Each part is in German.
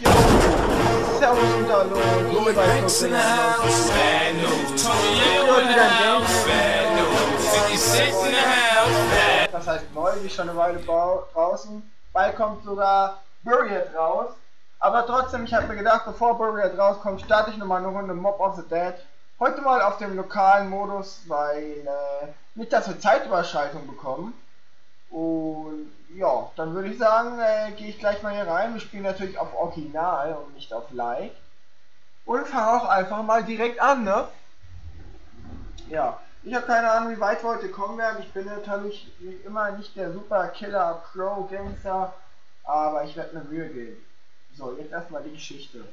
Yo, Servus und Hallo, hier Lloyd bei Banks in the house. Bad news. Tony Ayo in the house. Bad news. 50 Cent in the house. Bad Das heißt neu, ist schon eine Weile draußen. Bald kommt sogar Buried raus. Aber trotzdem, ich habe mir gedacht, bevor Buried rauskommt, starte ich nochmal eine Runde Mob of the Dead. Heute mal auf dem lokalen Modus, weil äh, nicht, dass wir Zeitüberschaltung bekommen. Und ja, dann würde ich sagen, äh, gehe ich gleich mal hier rein. Wir spielen natürlich auf Original und nicht auf Like. Und fange auch einfach mal direkt an, ne? Ja, ich habe keine Ahnung, wie weit wir heute kommen werden. Ich bin natürlich wie immer nicht der super Killer Pro Gangster, aber ich werde mir Mühe geben. So, jetzt erstmal die Geschichte.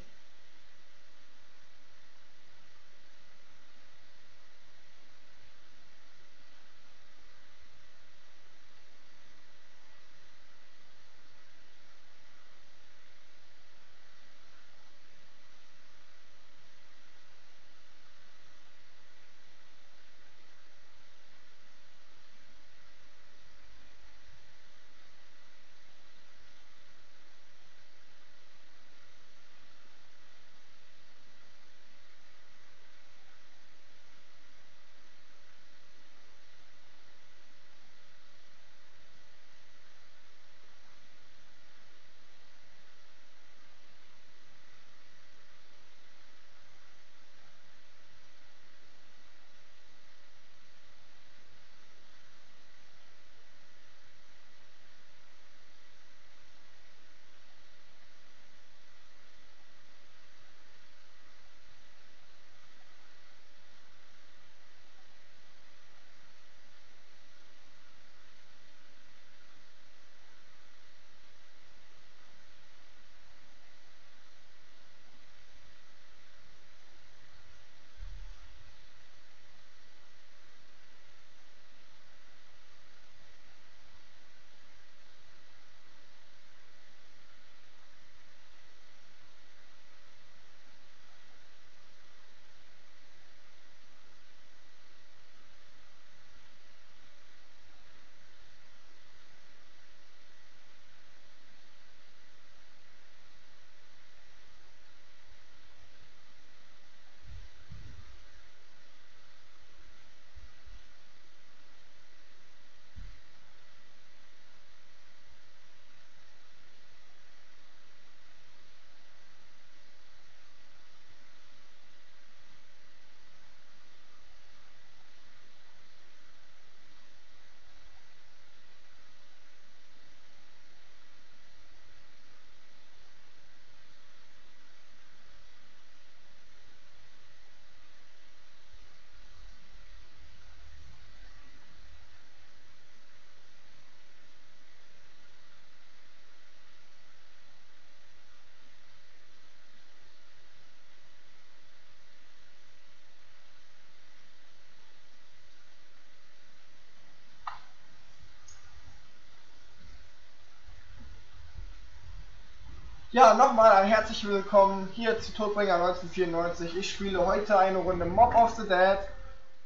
Ja, nochmal ein herzlich willkommen hier zu Todbringer 1994. Ich spiele heute eine Runde Mob of the Dead.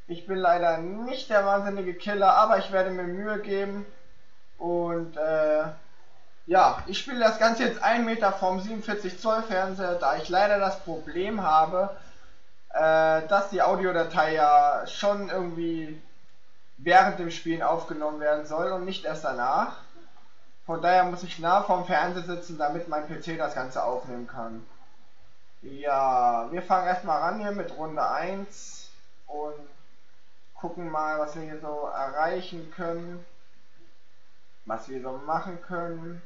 Ich bin leider nicht der wahnsinnige Killer, aber ich werde mir Mühe geben. Und äh, ja, ich spiele das Ganze jetzt 1 Meter vom 47 Zoll Fernseher, da ich leider das Problem habe, äh, dass die Audiodatei ja schon irgendwie während dem Spielen aufgenommen werden soll und nicht erst danach. Von daher muss ich nah vorm Fernseher sitzen, damit mein PC das Ganze aufnehmen kann. Ja, wir fangen erstmal ran hier mit Runde 1 und gucken mal, was wir hier so erreichen können. Was wir so machen können.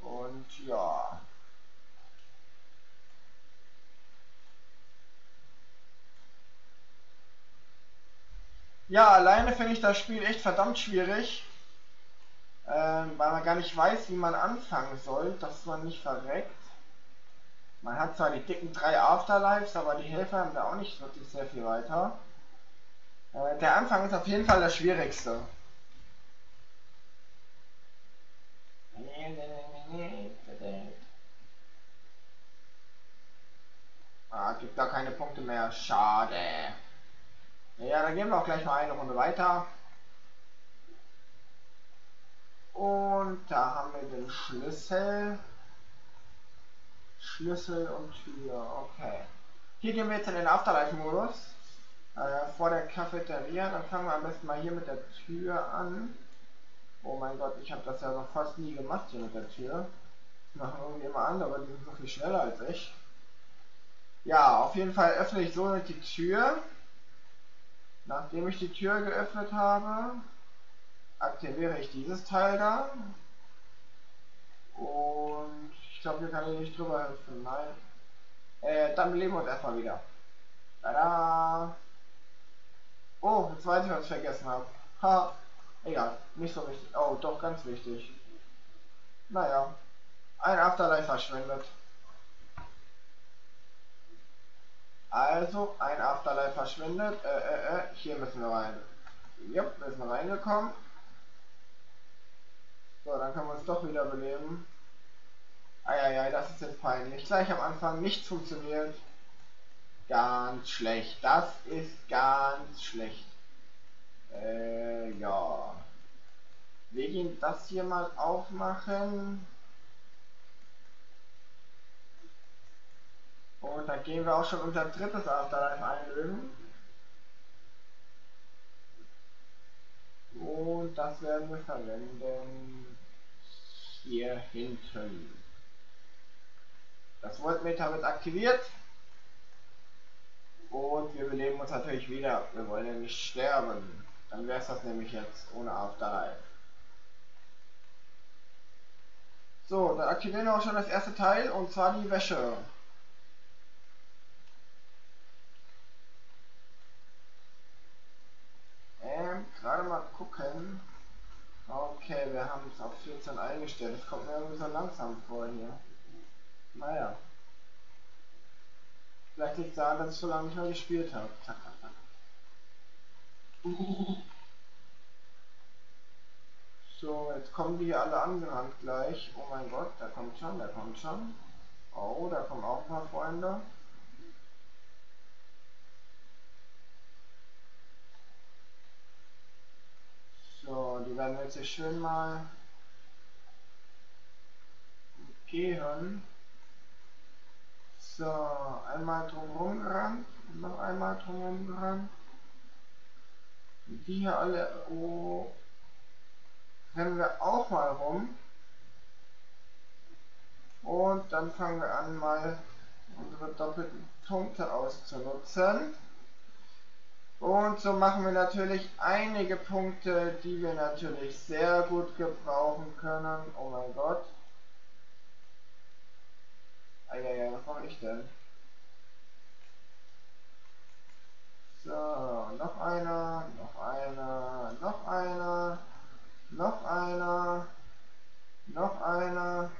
Und ja. Ja, alleine finde ich das Spiel echt verdammt schwierig. Ähm, weil man gar nicht weiß, wie man anfangen soll, dass man nicht verreckt. Man hat zwar die dicken drei Afterlives, aber die Helfer haben da auch nicht wirklich sehr viel weiter. Äh, der Anfang ist auf jeden Fall das schwierigste. Ah, gibt da keine Punkte mehr. Schade. Ja, dann gehen wir auch gleich mal eine Runde weiter. da haben wir den Schlüssel. Schlüssel und Tür, okay. Hier gehen wir jetzt in den Afterlife-Modus. Äh, vor der Cafeteria. Dann fangen wir am besten mal hier mit der Tür an. Oh mein Gott, ich habe das ja noch fast nie gemacht hier mit der Tür. Das machen irgendwie immer andere, die sind so viel schneller als ich. Ja, auf jeden Fall öffne ich so die Tür. Nachdem ich die Tür geöffnet habe, aktiviere ich dieses Teil da. Und ich glaube, hier kann ich nicht drüber helfen. Nein. Äh, dann beleben wir uns erstmal wieder. Tada! Oh, jetzt weiß ich, was ich vergessen habe. Ha! Egal, nicht so wichtig. Oh, doch, ganz wichtig. Naja, ein Afterlife verschwendet. Also, ein Afterlife verschwindet. Äh, äh, äh, hier müssen wir rein. Jupp, wir sind reingekommen. So, dann können wir uns doch wieder beleben. Eieiei, das ist jetzt peinlich. Gleich am Anfang nichts funktioniert. Ganz schlecht. Das ist ganz schlecht. Äh, ja. Wir gehen das hier mal aufmachen. Und dann gehen wir auch schon unser drittes Afterlife einlösen. Und das werden wir verwenden hier hinten. Das Voltmeter wird aktiviert. Und wir beleben uns natürlich wieder. Wir wollen ja nicht sterben. Dann wäre es das nämlich jetzt ohne Afterlife. So, dann aktivieren wir auch schon das erste Teil und zwar die Wäsche. Ähm, gerade mal gucken. Okay, wir haben es auf 14 eingestellt. Das kommt mir irgendwie so langsam vor hier. Naja. Vielleicht liegt es daran, dass ich so lange nicht mehr gespielt habe. Zack, zack, zack. So, jetzt kommen die hier alle angerannt gleich. Oh mein Gott, da kommt schon, der kommt schon. Oh, da kommen auch ein paar Freunde. Werden jetzt hier schön mal gehen. So, einmal drumherum gerannt, noch einmal drumherum gerannt. Die hier alle, oh, rennen wir auch mal rum. Und dann fangen wir an, mal unsere doppelten Punkte auszunutzen. Und so machen wir natürlich einige Punkte, die wir natürlich sehr gut gebrauchen können. Oh mein Gott. Eieiei, was mache ich denn? So, noch einer, noch einer, noch einer, noch einer, noch einer,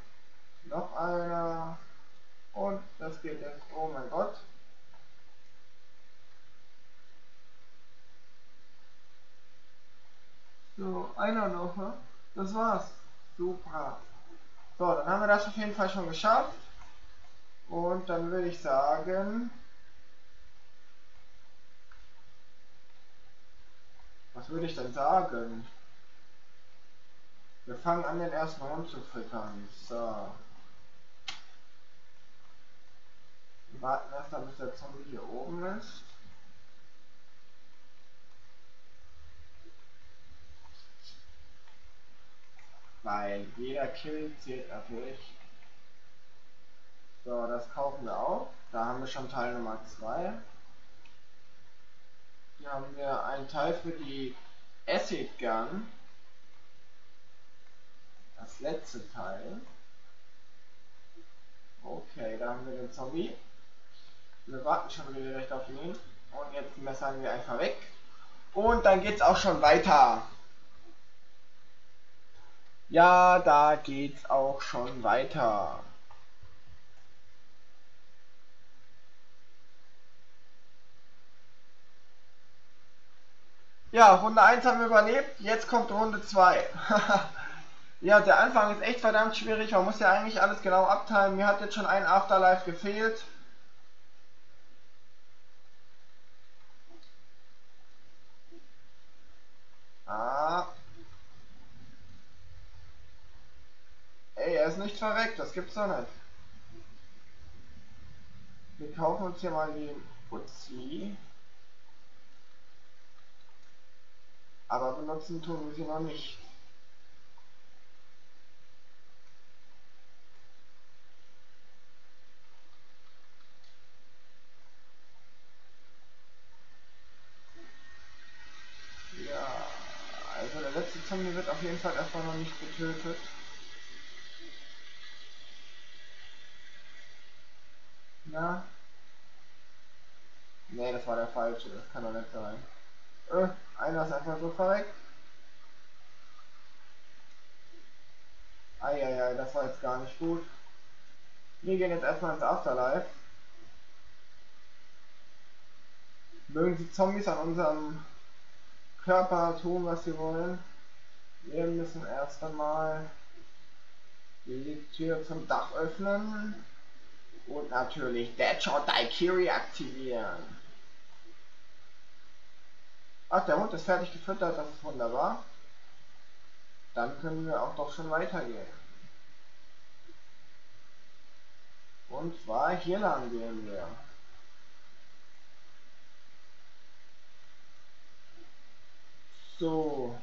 noch einer. Und das geht jetzt, oh mein Gott. So, einer noch, ne? Das war's. Super. So, dann haben wir das auf jeden Fall schon geschafft. Und dann würde ich sagen, was würde ich denn sagen? Wir fangen an, den ersten Hund zu füttern. So. Wir warten erst bis der Zombie hier oben ist. Weil jeder Kill zählt natürlich. So, das kaufen wir auch. Da haben wir schon Teil Nummer 2. Hier haben wir einen Teil für die Acid Gun. Das letzte Teil. Okay, da haben wir den Zombie. Wir warten schon wieder recht auf ihn. Und jetzt messern wir einfach weg. Und dann geht's auch schon weiter. Ja, da geht's auch schon weiter. Ja, Runde 1 haben wir überlebt, jetzt kommt Runde 2. ja, der Anfang ist echt verdammt schwierig, man muss ja eigentlich alles genau abteilen. Mir hat jetzt schon ein Afterlife gefehlt. Ah. Der ist nicht verreckt, das gibt's doch nicht. Wir kaufen uns hier mal die Uzi. Aber benutzen tun wir sie noch nicht. Ja, also der letzte Zombie wird auf jeden Fall erstmal noch nicht getötet. Na? Ne, das war der falsche, das kann doch nicht sein. Äh, einer ist einfach so verreckt. Eieiei, das war jetzt gar nicht gut. Wir gehen jetzt erstmal ins Afterlife. Mögen die Zombies an unserem Körper tun, was sie wollen. Wir müssen erst einmal die Tür zum Dach öffnen und natürlich Deadshot Daikiri aktivieren. Ach, der Hund ist fertig gefüttert, das ist wunderbar. Dann können wir auch doch schon weitergehen. Und zwar hier lang gehen wir. So.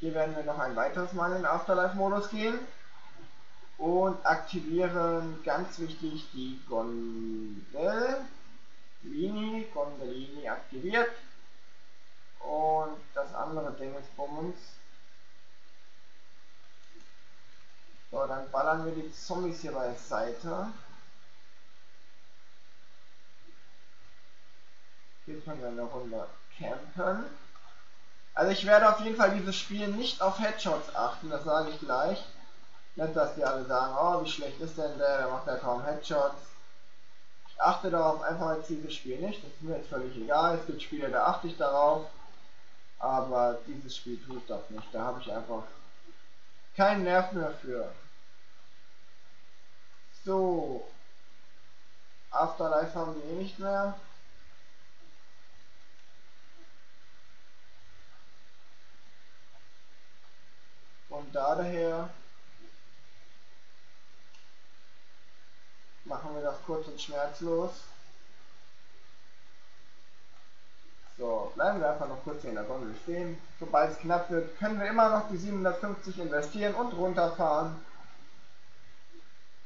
Hier werden wir noch ein weiteres Mal in Afterlife-Modus gehen und aktivieren ganz wichtig die Gondel. Lini, Gondolini aktiviert. Und das andere Ding ist Bummens. So, dann ballern wir die Zombies hier beiseite. Hier können wir eine Runde campen. Also ich werde auf jeden Fall dieses Spiel nicht auf Headshots achten, das sage ich gleich. Nicht, dass die alle sagen, oh wie schlecht ist denn der, der macht ja kaum Headshots achte darauf einfach als dieses Spiel nicht. Das ist mir jetzt völlig egal. Es gibt Spiele, da achte ich darauf. Aber dieses Spiel tut das nicht. Da habe ich einfach keinen Nerv mehr für. So. Afterlife haben wir eh nicht mehr. Und daher machen wir das kurz und schmerzlos. So, bleiben wir einfach noch kurz hier in der Gondel stehen. Sobald es knapp wird, können wir immer noch die 750 investieren und runterfahren.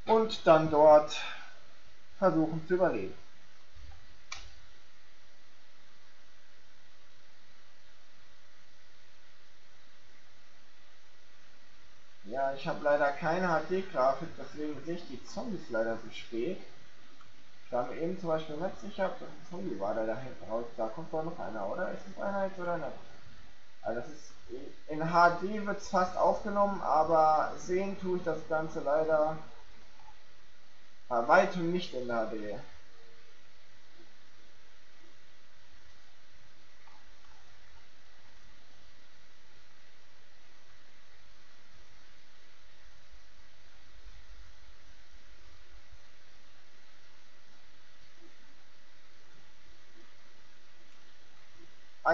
Und dann dort versuchen zu überleben. Ja, ich habe leider keine HD-Grafik, deswegen sehe ich die Zombies leider so spät. Ich mir eben zum Beispiel sicher, ob das ein Zombie war, der da hinten raus. Da kommt doch noch einer, oder? Ist es einer jetzt oder nicht? Also das ist in HD wird es fast aufgenommen, aber sehen tue ich das Ganze leider bei weitem nicht in HD.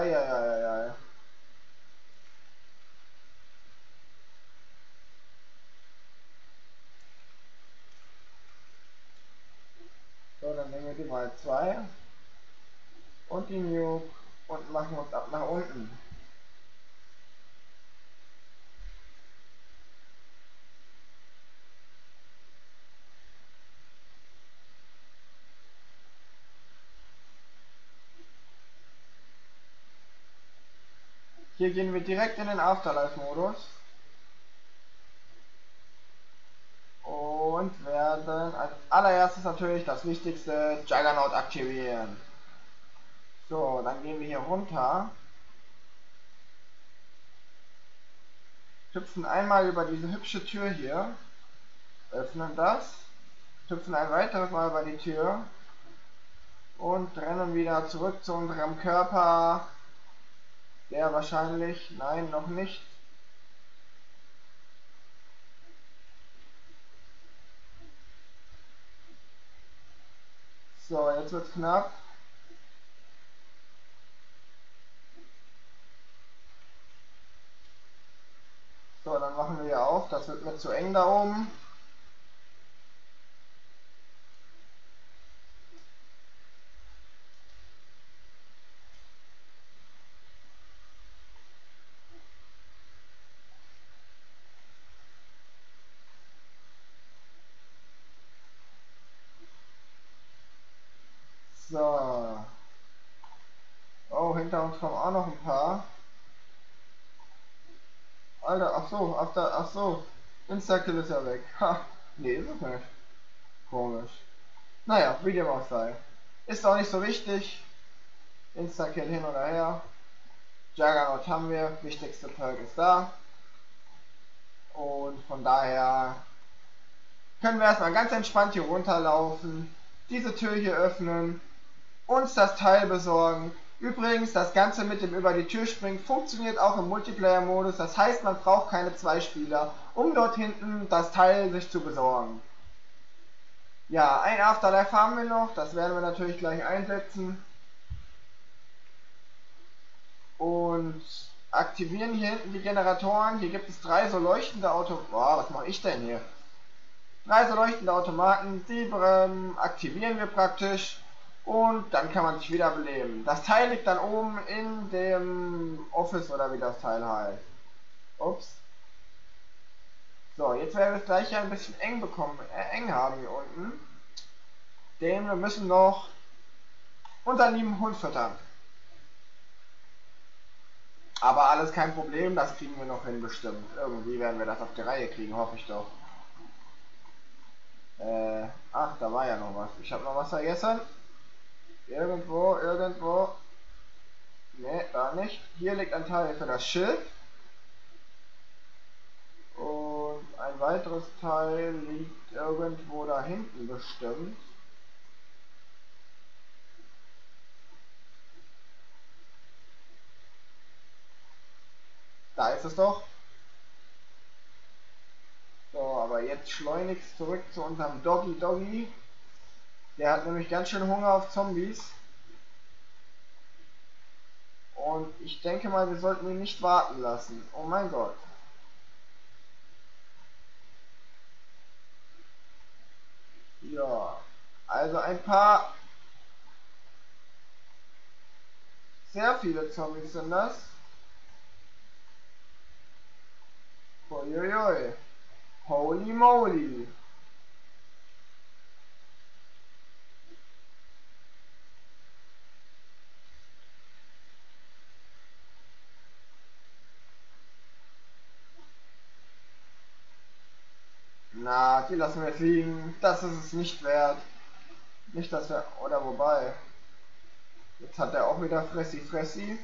Eieieiei. So, dann nehmen wir die mal 2 und die Nuke und machen uns ab nach unten. Hier gehen wir direkt in den Afterlife-Modus. Und werden als allererstes natürlich das wichtigste Juggernaut aktivieren. So, dann gehen wir hier runter. Hüpfen einmal über diese hübsche Tür hier. Öffnen das. Hüpfen ein weiteres Mal über die Tür. Und rennen wieder zurück zu unserem Körper der wahrscheinlich, nein, noch nicht. So, jetzt wird's knapp. So, dann machen wir hier auf. Das wird mir zu eng da oben. So. Oh, hinter uns kommen auch noch ein paar. Alter, ach so, ach, da, ach so. Instakill ist ja weg. Ha, nee, ist es nicht. Komisch. Naja, wie dem auch sei. Ist auch nicht so wichtig. Instakill hin oder her. Juggernaut haben wir, wichtigste Perk ist da. Und von daher können wir erstmal ganz entspannt hier runterlaufen, diese Tür hier öffnen, uns das Teil besorgen Übrigens, das Ganze mit dem über die Tür springen funktioniert auch im Multiplayer-Modus. Das heißt, man braucht keine zwei Spieler, um dort hinten das Teil sich zu besorgen. Ja, ein Afterlife haben wir noch. Das werden wir natürlich gleich einsetzen. Und aktivieren hier hinten die Generatoren. Hier gibt es drei so leuchtende Auto... Boah, was mache ich denn hier? Drei so leuchtende Automaten. Die ähm, aktivieren wir praktisch und dann kann man sich wieder beleben. Das Teil liegt dann oben in dem Office oder wie das Teil heißt. Ups. So, jetzt werden wir es gleich ein bisschen eng bekommen, äh, eng haben hier unten. Denn wir müssen noch unseren lieben Hund füttern. Aber alles kein Problem, das kriegen wir noch hin bestimmt. Irgendwie werden wir das auf die Reihe kriegen, hoffe ich doch. Äh, ach, da war ja noch was. Ich habe noch was vergessen. Irgendwo, irgendwo. Ne, da nicht. Hier liegt ein Teil für das Schild. Und ein weiteres Teil liegt irgendwo da hinten bestimmt. Da ist es doch. So, aber jetzt schleunigst zurück zu unserem Doggy Doggy. Der hat nämlich ganz schön Hunger auf Zombies. Und ich denke mal, wir sollten ihn nicht warten lassen. Oh mein Gott. Ja, also ein paar... Sehr viele Zombies sind das. Uiuiui. Holy moly. Na, die lassen wir fliegen. Das ist es nicht wert. Nicht, dass wir... Oder wobei... Jetzt hat er auch wieder Fressi Fressi.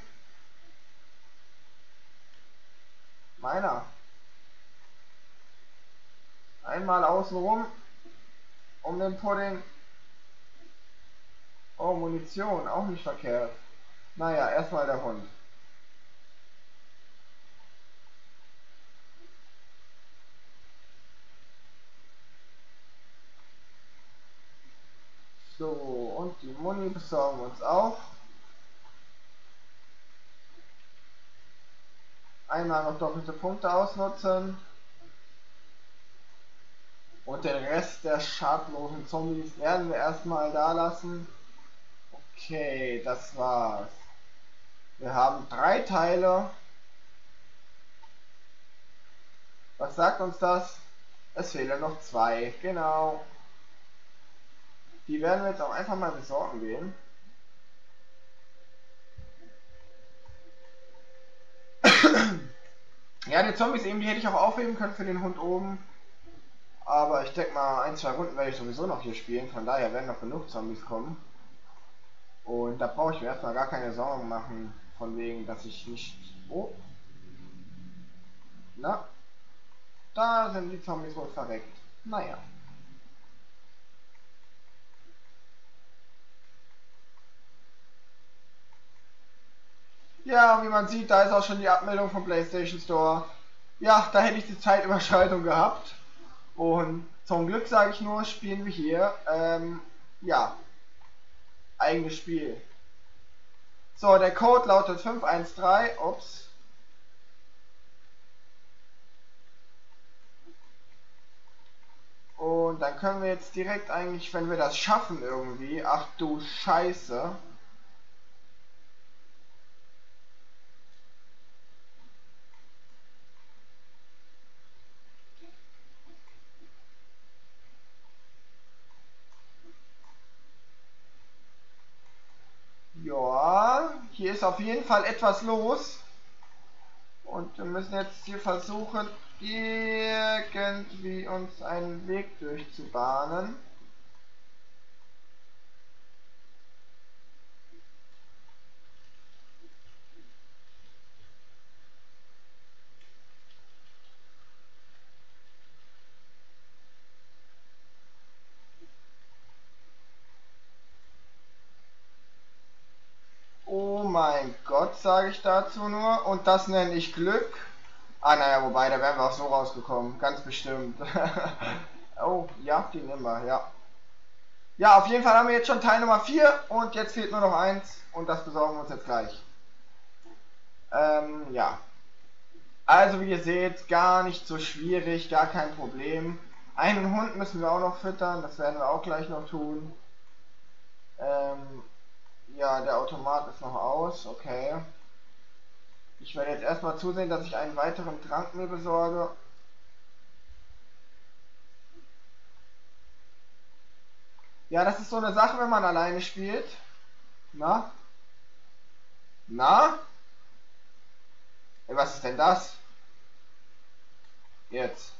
Meiner. Einmal außenrum. Um den Pudding. Oh, Munition. Auch nicht verkehrt. Naja, erstmal der Hund. So, und die Muni besorgen wir uns auch. Einmal noch doppelte Punkte ausnutzen. Und den Rest der schadlosen Zombies werden wir erstmal da lassen. Okay, das war's. Wir haben drei Teile. Was sagt uns das? Es fehlen noch zwei. Genau. Die werden wir jetzt auch einfach mal besorgen gehen. ja, die Zombies eben, die hätte ich auch aufheben können für den Hund oben. Aber ich denke mal, ein, zwei Runden werde ich sowieso noch hier spielen. Von daher werden noch genug Zombies kommen. Und da brauche ich mir erstmal gar keine Sorgen machen, von wegen, dass ich nicht... Oh. Na. Da sind die Zombies wohl verreckt. Naja. Ja, wie man sieht, da ist auch schon die Abmeldung vom PlayStation Store. Ja, da hätte ich die Zeitüberschreitung gehabt. Und zum Glück sage ich nur, spielen wir hier, ähm, ja, eigenes Spiel. So, der Code lautet 513, ups. Und dann können wir jetzt direkt eigentlich, wenn wir das schaffen irgendwie, ach du Scheiße, Ja, hier ist auf jeden Fall etwas los. Und wir müssen jetzt hier versuchen, irgendwie uns einen Weg durchzubahnen. Oh mein Gott, sage ich dazu nur. Und das nenne ich Glück. Ah, naja, wobei, da wären wir auch so rausgekommen. Ganz bestimmt. oh, ja, die nehmen wir, ja. Ja, auf jeden Fall haben wir jetzt schon Teil Nummer 4 und jetzt fehlt nur noch eins und das besorgen wir uns jetzt gleich. Ähm, ja. Also wie ihr seht, gar nicht so schwierig, gar kein Problem. Einen Hund müssen wir auch noch füttern, das werden wir auch gleich noch tun. Ähm, ja, der Automat ist noch aus, okay. Ich werde jetzt erstmal zusehen, dass ich einen weiteren Trank mir besorge. Ja, das ist so eine Sache, wenn man alleine spielt. Na? Na? Ey, was ist denn das? Jetzt.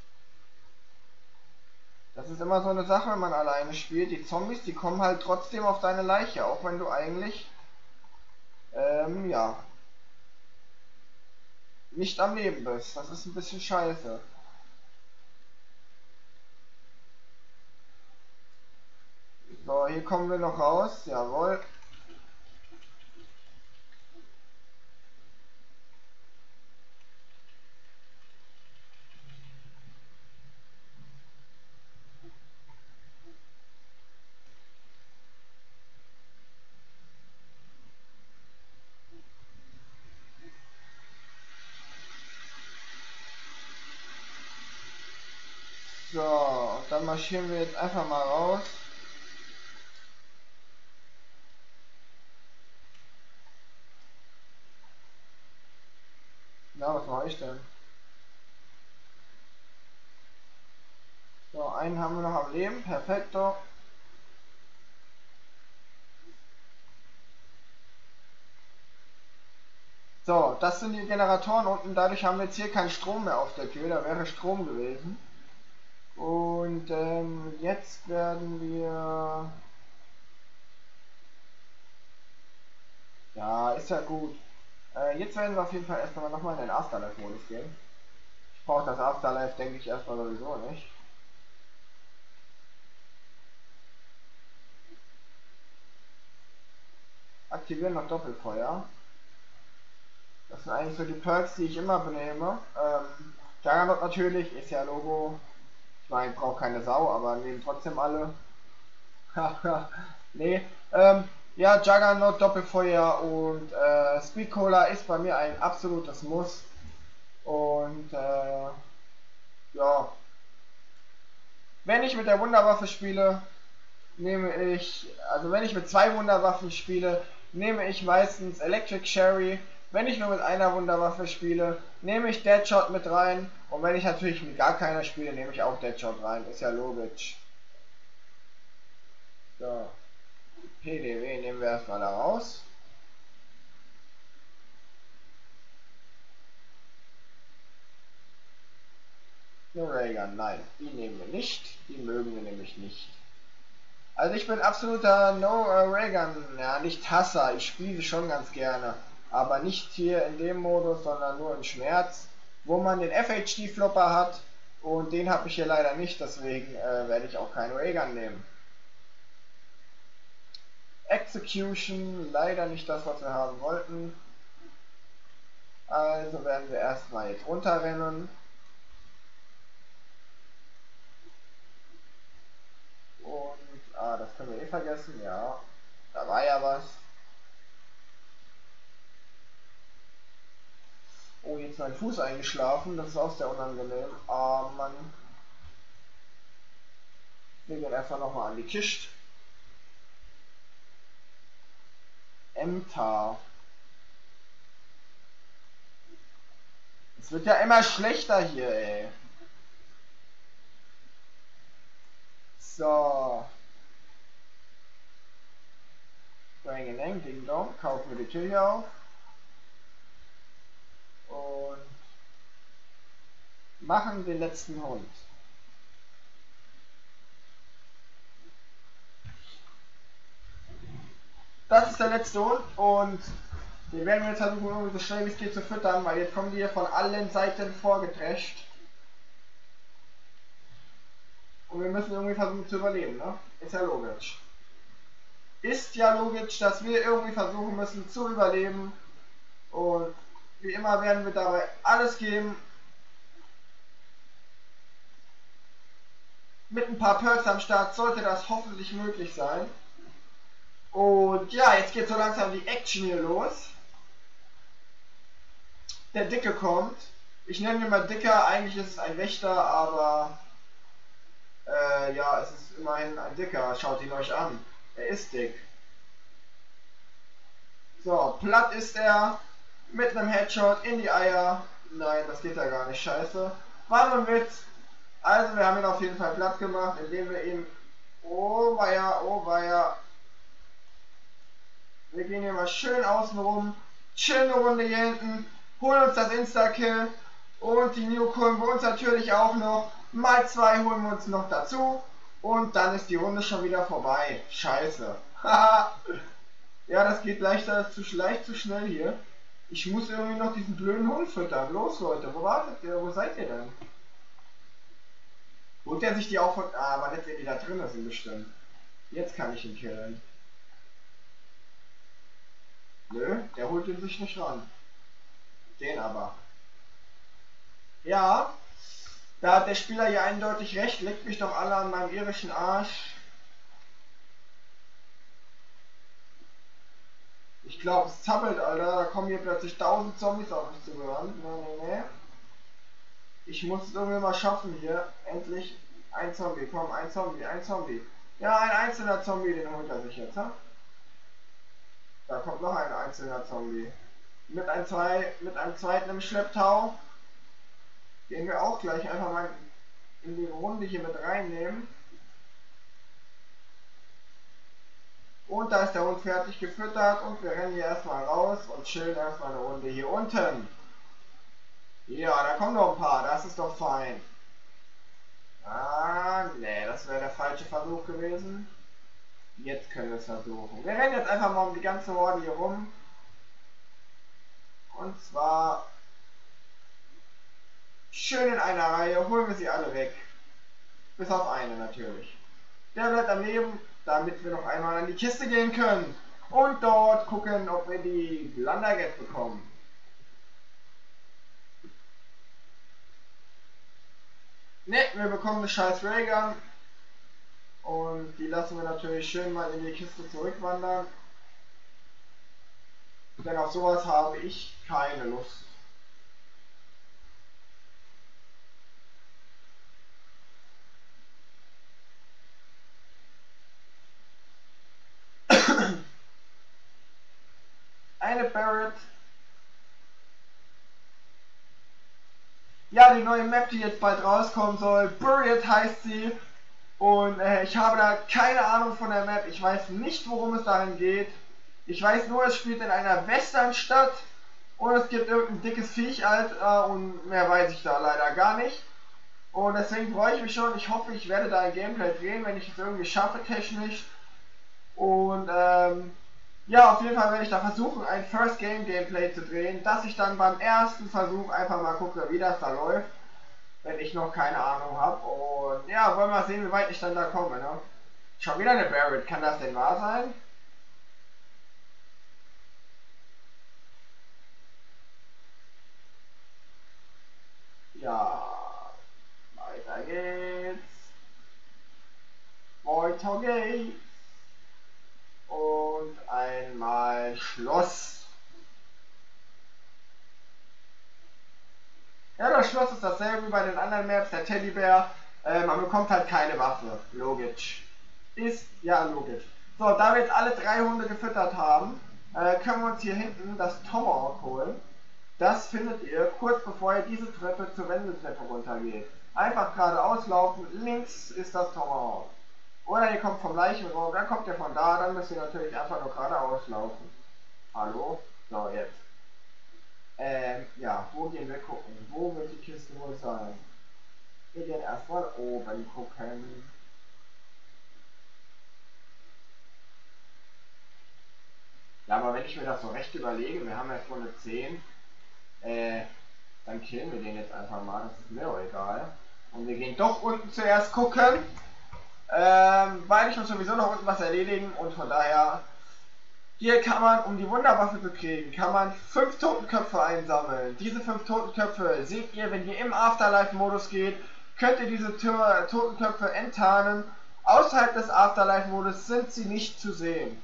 Das ist immer so eine Sache, wenn man alleine spielt. Die Zombies, die kommen halt trotzdem auf deine Leiche, auch wenn du eigentlich, ähm, ja, nicht am Leben bist. Das ist ein bisschen scheiße. So, hier kommen wir noch raus. Jawohl. So, dann marschieren wir jetzt einfach mal raus. Na, was mache ich denn? So, einen haben wir noch am Leben. Perfekto. So, das sind die Generatoren unten. Dadurch haben wir jetzt hier keinen Strom mehr auf der Tür. Da wäre Strom gewesen. Und ähm, jetzt werden wir... Ja, ist ja gut. Äh, jetzt werden wir auf jeden Fall erstmal nochmal in den Afterlife-Modus gehen. Ich brauche das Afterlife, denke ich, erstmal sowieso nicht. Aktivieren noch Doppelfeuer. Das sind eigentlich so die Perks, die ich immer benehme. Ähm, Juggernaut natürlich, ist ja Logo, ich meine, braucht keine Sau, aber nehmen trotzdem alle. nee, ähm, ja, Juggernaut, Doppelfeuer und äh, Speed Cola ist bei mir ein absolutes Muss. Und äh, ja, wenn ich mit der Wunderwaffe spiele, nehme ich, also wenn ich mit zwei Wunderwaffen spiele, nehme ich meistens Electric Sherry wenn ich nur mit einer Wunderwaffe spiele, nehme ich Deadshot mit rein. Und wenn ich natürlich mit gar keiner spiele, nehme ich auch Deadshot rein. Ist ja logisch. So. PDW nehmen wir erstmal da raus. Nur Raygun, nein, die nehmen wir nicht. Die mögen wir nämlich nicht. Also ich bin absoluter No Raygun, ja nicht Hasser. Ich spiele schon ganz gerne aber nicht hier in dem Modus, sondern nur im Schmerz, wo man den FHD-Flopper hat und den habe ich hier leider nicht, deswegen äh, werde ich auch keinen Raygun nehmen. Execution, leider nicht das, was wir haben wollten. Also werden wir erstmal jetzt runterrennen. Und, ah, das können wir eh vergessen, ja. Da war ja was. Oh, jetzt mein Fuß eingeschlafen. Das ist auch sehr unangenehm. Ah, Mann. Wir gehen einfach nochmal an die Kiste. Ämter. Es wird ja immer schlechter hier, ey. So. Bang Eng, Ding Dong. Kaufen wir die Tür hier auf. Und machen den letzten Hund. Das ist der letzte Hund und den werden wir jetzt versuchen, so schnell wie es geht zu füttern, weil jetzt kommen die hier von allen Seiten vorgetrescht. Und wir müssen irgendwie versuchen zu überleben, ne? Ist ja logisch. Ist ja logisch, dass wir irgendwie versuchen müssen zu überleben. Und wie immer werden wir dabei alles geben. Mit ein paar Perks am Start sollte das hoffentlich möglich sein. Und ja, jetzt geht so langsam die Action hier los. Der Dicke kommt. Ich nenne ihn mal Dicker, eigentlich ist es ein Wächter, aber äh, ja, es ist immerhin ein Dicker. Schaut ihn euch an. Er ist dick. So, platt ist er. Mit einem Headshot in die Eier. Nein, das geht ja gar nicht. Scheiße. War nur ein Witz. Also, wir haben ihn auf jeden Fall platt gemacht, indem wir ihm. Oh weia, oh weia. Wir gehen hier mal schön außen rum. Schöne Runde hier hinten. Holen uns das Insta-Kill. Und die Nuke holen uns natürlich auch noch. Mal zwei holen wir uns noch dazu. Und dann ist die Runde schon wieder vorbei. Scheiße. ja, das geht leichter zu, leicht zu schnell hier. Ich muss irgendwie noch diesen blöden Hund füttern. Los, Leute. Wo wartet ihr? Wo seid ihr denn? Holt er sich die auch von... Ah, aber nicht, wenn die da drin sind bestimmt. Jetzt kann ich ihn killen. Nö, der holt ihn sich nicht ran. Den aber. Ja, da hat der Spieler hier eindeutig recht. Leckt mich doch alle an meinem irischen Arsch. Ich glaube, es zappelt, Alter. Da kommen hier plötzlich 1000 Zombies auf mich zu gerannt. Nee, nee, nee. Ich muss es irgendwie mal schaffen hier. Endlich ein Zombie. Komm, ein Zombie, ein Zombie. Ja, ein einzelner Zombie, den holt er sich jetzt, ha? Da kommt noch ein einzelner Zombie. Mit, ein zwei, mit einem zweiten im Schlepptau. Den wir auch gleich einfach mal in die Runde hier mit reinnehmen. Und da ist der Hund fertig gefüttert und wir rennen hier erstmal raus und chillen erstmal eine Runde hier unten. Ja, da kommen noch ein paar, das ist doch fein. Ah, nee, das wäre der falsche Versuch gewesen. Jetzt können wir es versuchen. Wir rennen jetzt einfach mal um die ganze Horde hier rum. Und zwar schön in einer Reihe, holen wir sie alle weg. Bis auf eine natürlich. Der bleibt am Leben, damit wir noch einmal an die Kiste gehen können. Und dort gucken, ob wir die Blunderget bekommen. Ne, wir bekommen eine scheiß Raygun. Und die lassen wir natürlich schön mal in die Kiste zurückwandern. Denn auf sowas habe ich keine Lust. Eine Barrett. Ja, die neue Map, die jetzt bald rauskommen soll. Buried heißt sie. Und äh, ich habe da keine Ahnung von der Map. Ich weiß nicht, worum es darin geht. Ich weiß nur, es spielt in einer Westernstadt und es gibt irgendein dickes Viech äh, und mehr weiß ich da leider gar nicht. Und deswegen freue ich mich schon. Ich hoffe, ich werde da ein Gameplay drehen, wenn ich es irgendwie schaffe technisch. Und ähm, ja, auf jeden Fall werde ich da versuchen, ein First Game Gameplay zu drehen, dass ich dann beim ersten Versuch einfach mal gucke, wie das da läuft wenn ich noch keine Ahnung habe. Und ja, wollen wir mal sehen, wie weit ich dann da komme. Ne? Schon wieder eine Barrett, kann das denn wahr sein? Ja, weiter geht's. Weiter geht's. Und einmal Schloss. Ja, das Schloss ist dasselbe wie bei den anderen Maps. Der Teddybär Äh, man bekommt halt keine Waffe. Logisch. Ist, ja, logisch. So, da wir jetzt alle drei Hunde gefüttert haben, äh, können wir uns hier hinten das Tomahawk holen. Das findet ihr kurz bevor ihr diese Treppe zur Wendeltreppe runtergeht. Einfach geradeaus laufen, links ist das Tomahawk. Oder ihr kommt vom Leichenraum, dann kommt ihr von da, dann müsst ihr natürlich einfach nur geradeaus laufen. Hallo? So, jetzt. Ähm, ja, wo gehen wir gucken? Wo wird die Kiste wohl sein? Wir gehen erstmal oben gucken. Ja, aber wenn ich mir das so recht überlege, wir haben ja Runde 10, äh, dann killen wir den jetzt einfach mal, das ist mir auch egal. Und wir gehen doch unten zuerst gucken, ähm, weil ich muss sowieso noch unten was erledigen und von daher, hier kann man, um die Wunderwaffe zu kriegen, kann man 5 Totenköpfe einsammeln. Diese 5 Totenköpfe seht ihr, wenn ihr im Afterlife-Modus geht, könnt ihr diese Totenköpfe enttarnen. Außerhalb des Afterlife-Modus sind sie nicht zu sehen.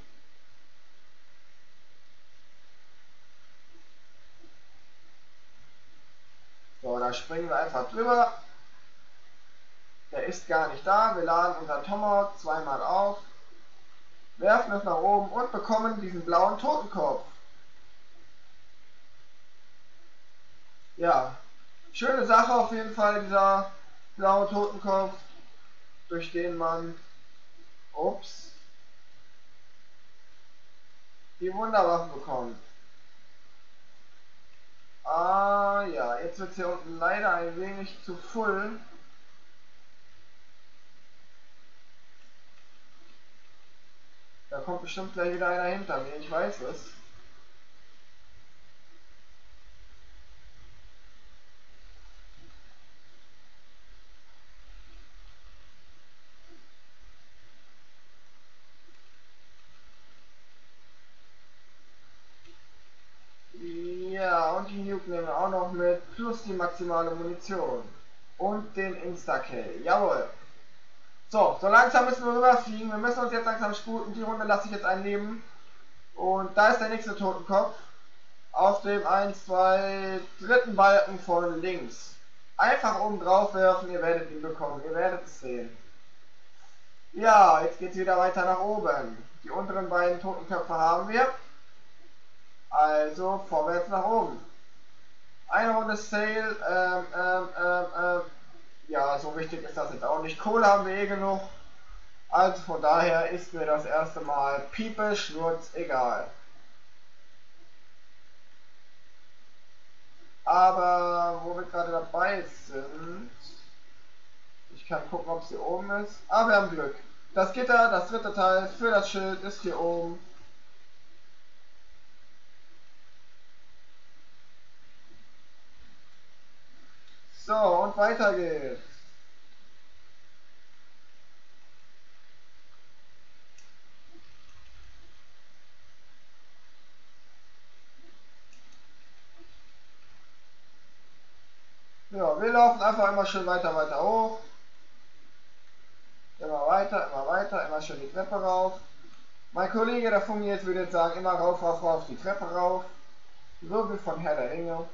So, da springen wir einfach drüber. Der ist gar nicht da. Wir laden unser Tomahawk zweimal auf, werfen es nach oben und bekommen diesen blauen Totenkopf. Ja, schöne Sache auf jeden Fall, dieser blaue Totenkopf, durch den man, ups, die Wunderwaffen bekommt. Ah ja, jetzt wird es hier unten leider ein wenig zu voll. Da kommt bestimmt gleich wieder einer hinter mir, ich weiß es. und die Nuke nehmen wir auch noch mit, plus die maximale Munition. Und den Insta-Kill. Jawohl. So, so langsam müssen wir rüberfliegen. Wir müssen uns jetzt langsam sputen. Die Runde lasse ich jetzt einnehmen. Und da ist der nächste Totenkopf. Auf dem 1, 2, dritten Balken von links. Einfach oben drauf werfen, ihr werdet ihn bekommen. Ihr werdet es sehen. Ja, jetzt geht es wieder weiter nach oben. Die unteren beiden Totenköpfe haben wir. Also vorwärts nach oben. Eine Runde Sale, ähm, ähm, ähm, ähm, ja, so wichtig ist das jetzt auch nicht. Kohle haben wir eh genug. Also von daher ist mir das erste Mal Piepe, Schnurz, egal. Aber wo wir gerade dabei sind, ich kann gucken, ob sie oben ist. Ah, wir haben Glück. Das Gitter, das dritte Teil für das Schild ist hier oben. So, und weiter geht's. Ja, wir laufen einfach immer schön weiter, weiter hoch. Immer weiter, immer weiter, immer schön die Treppe rauf. Mein Kollege, der von mir würde jetzt sagen, immer rauf, rauf, rauf, die Treppe rauf. So wie von Herr der Ringe.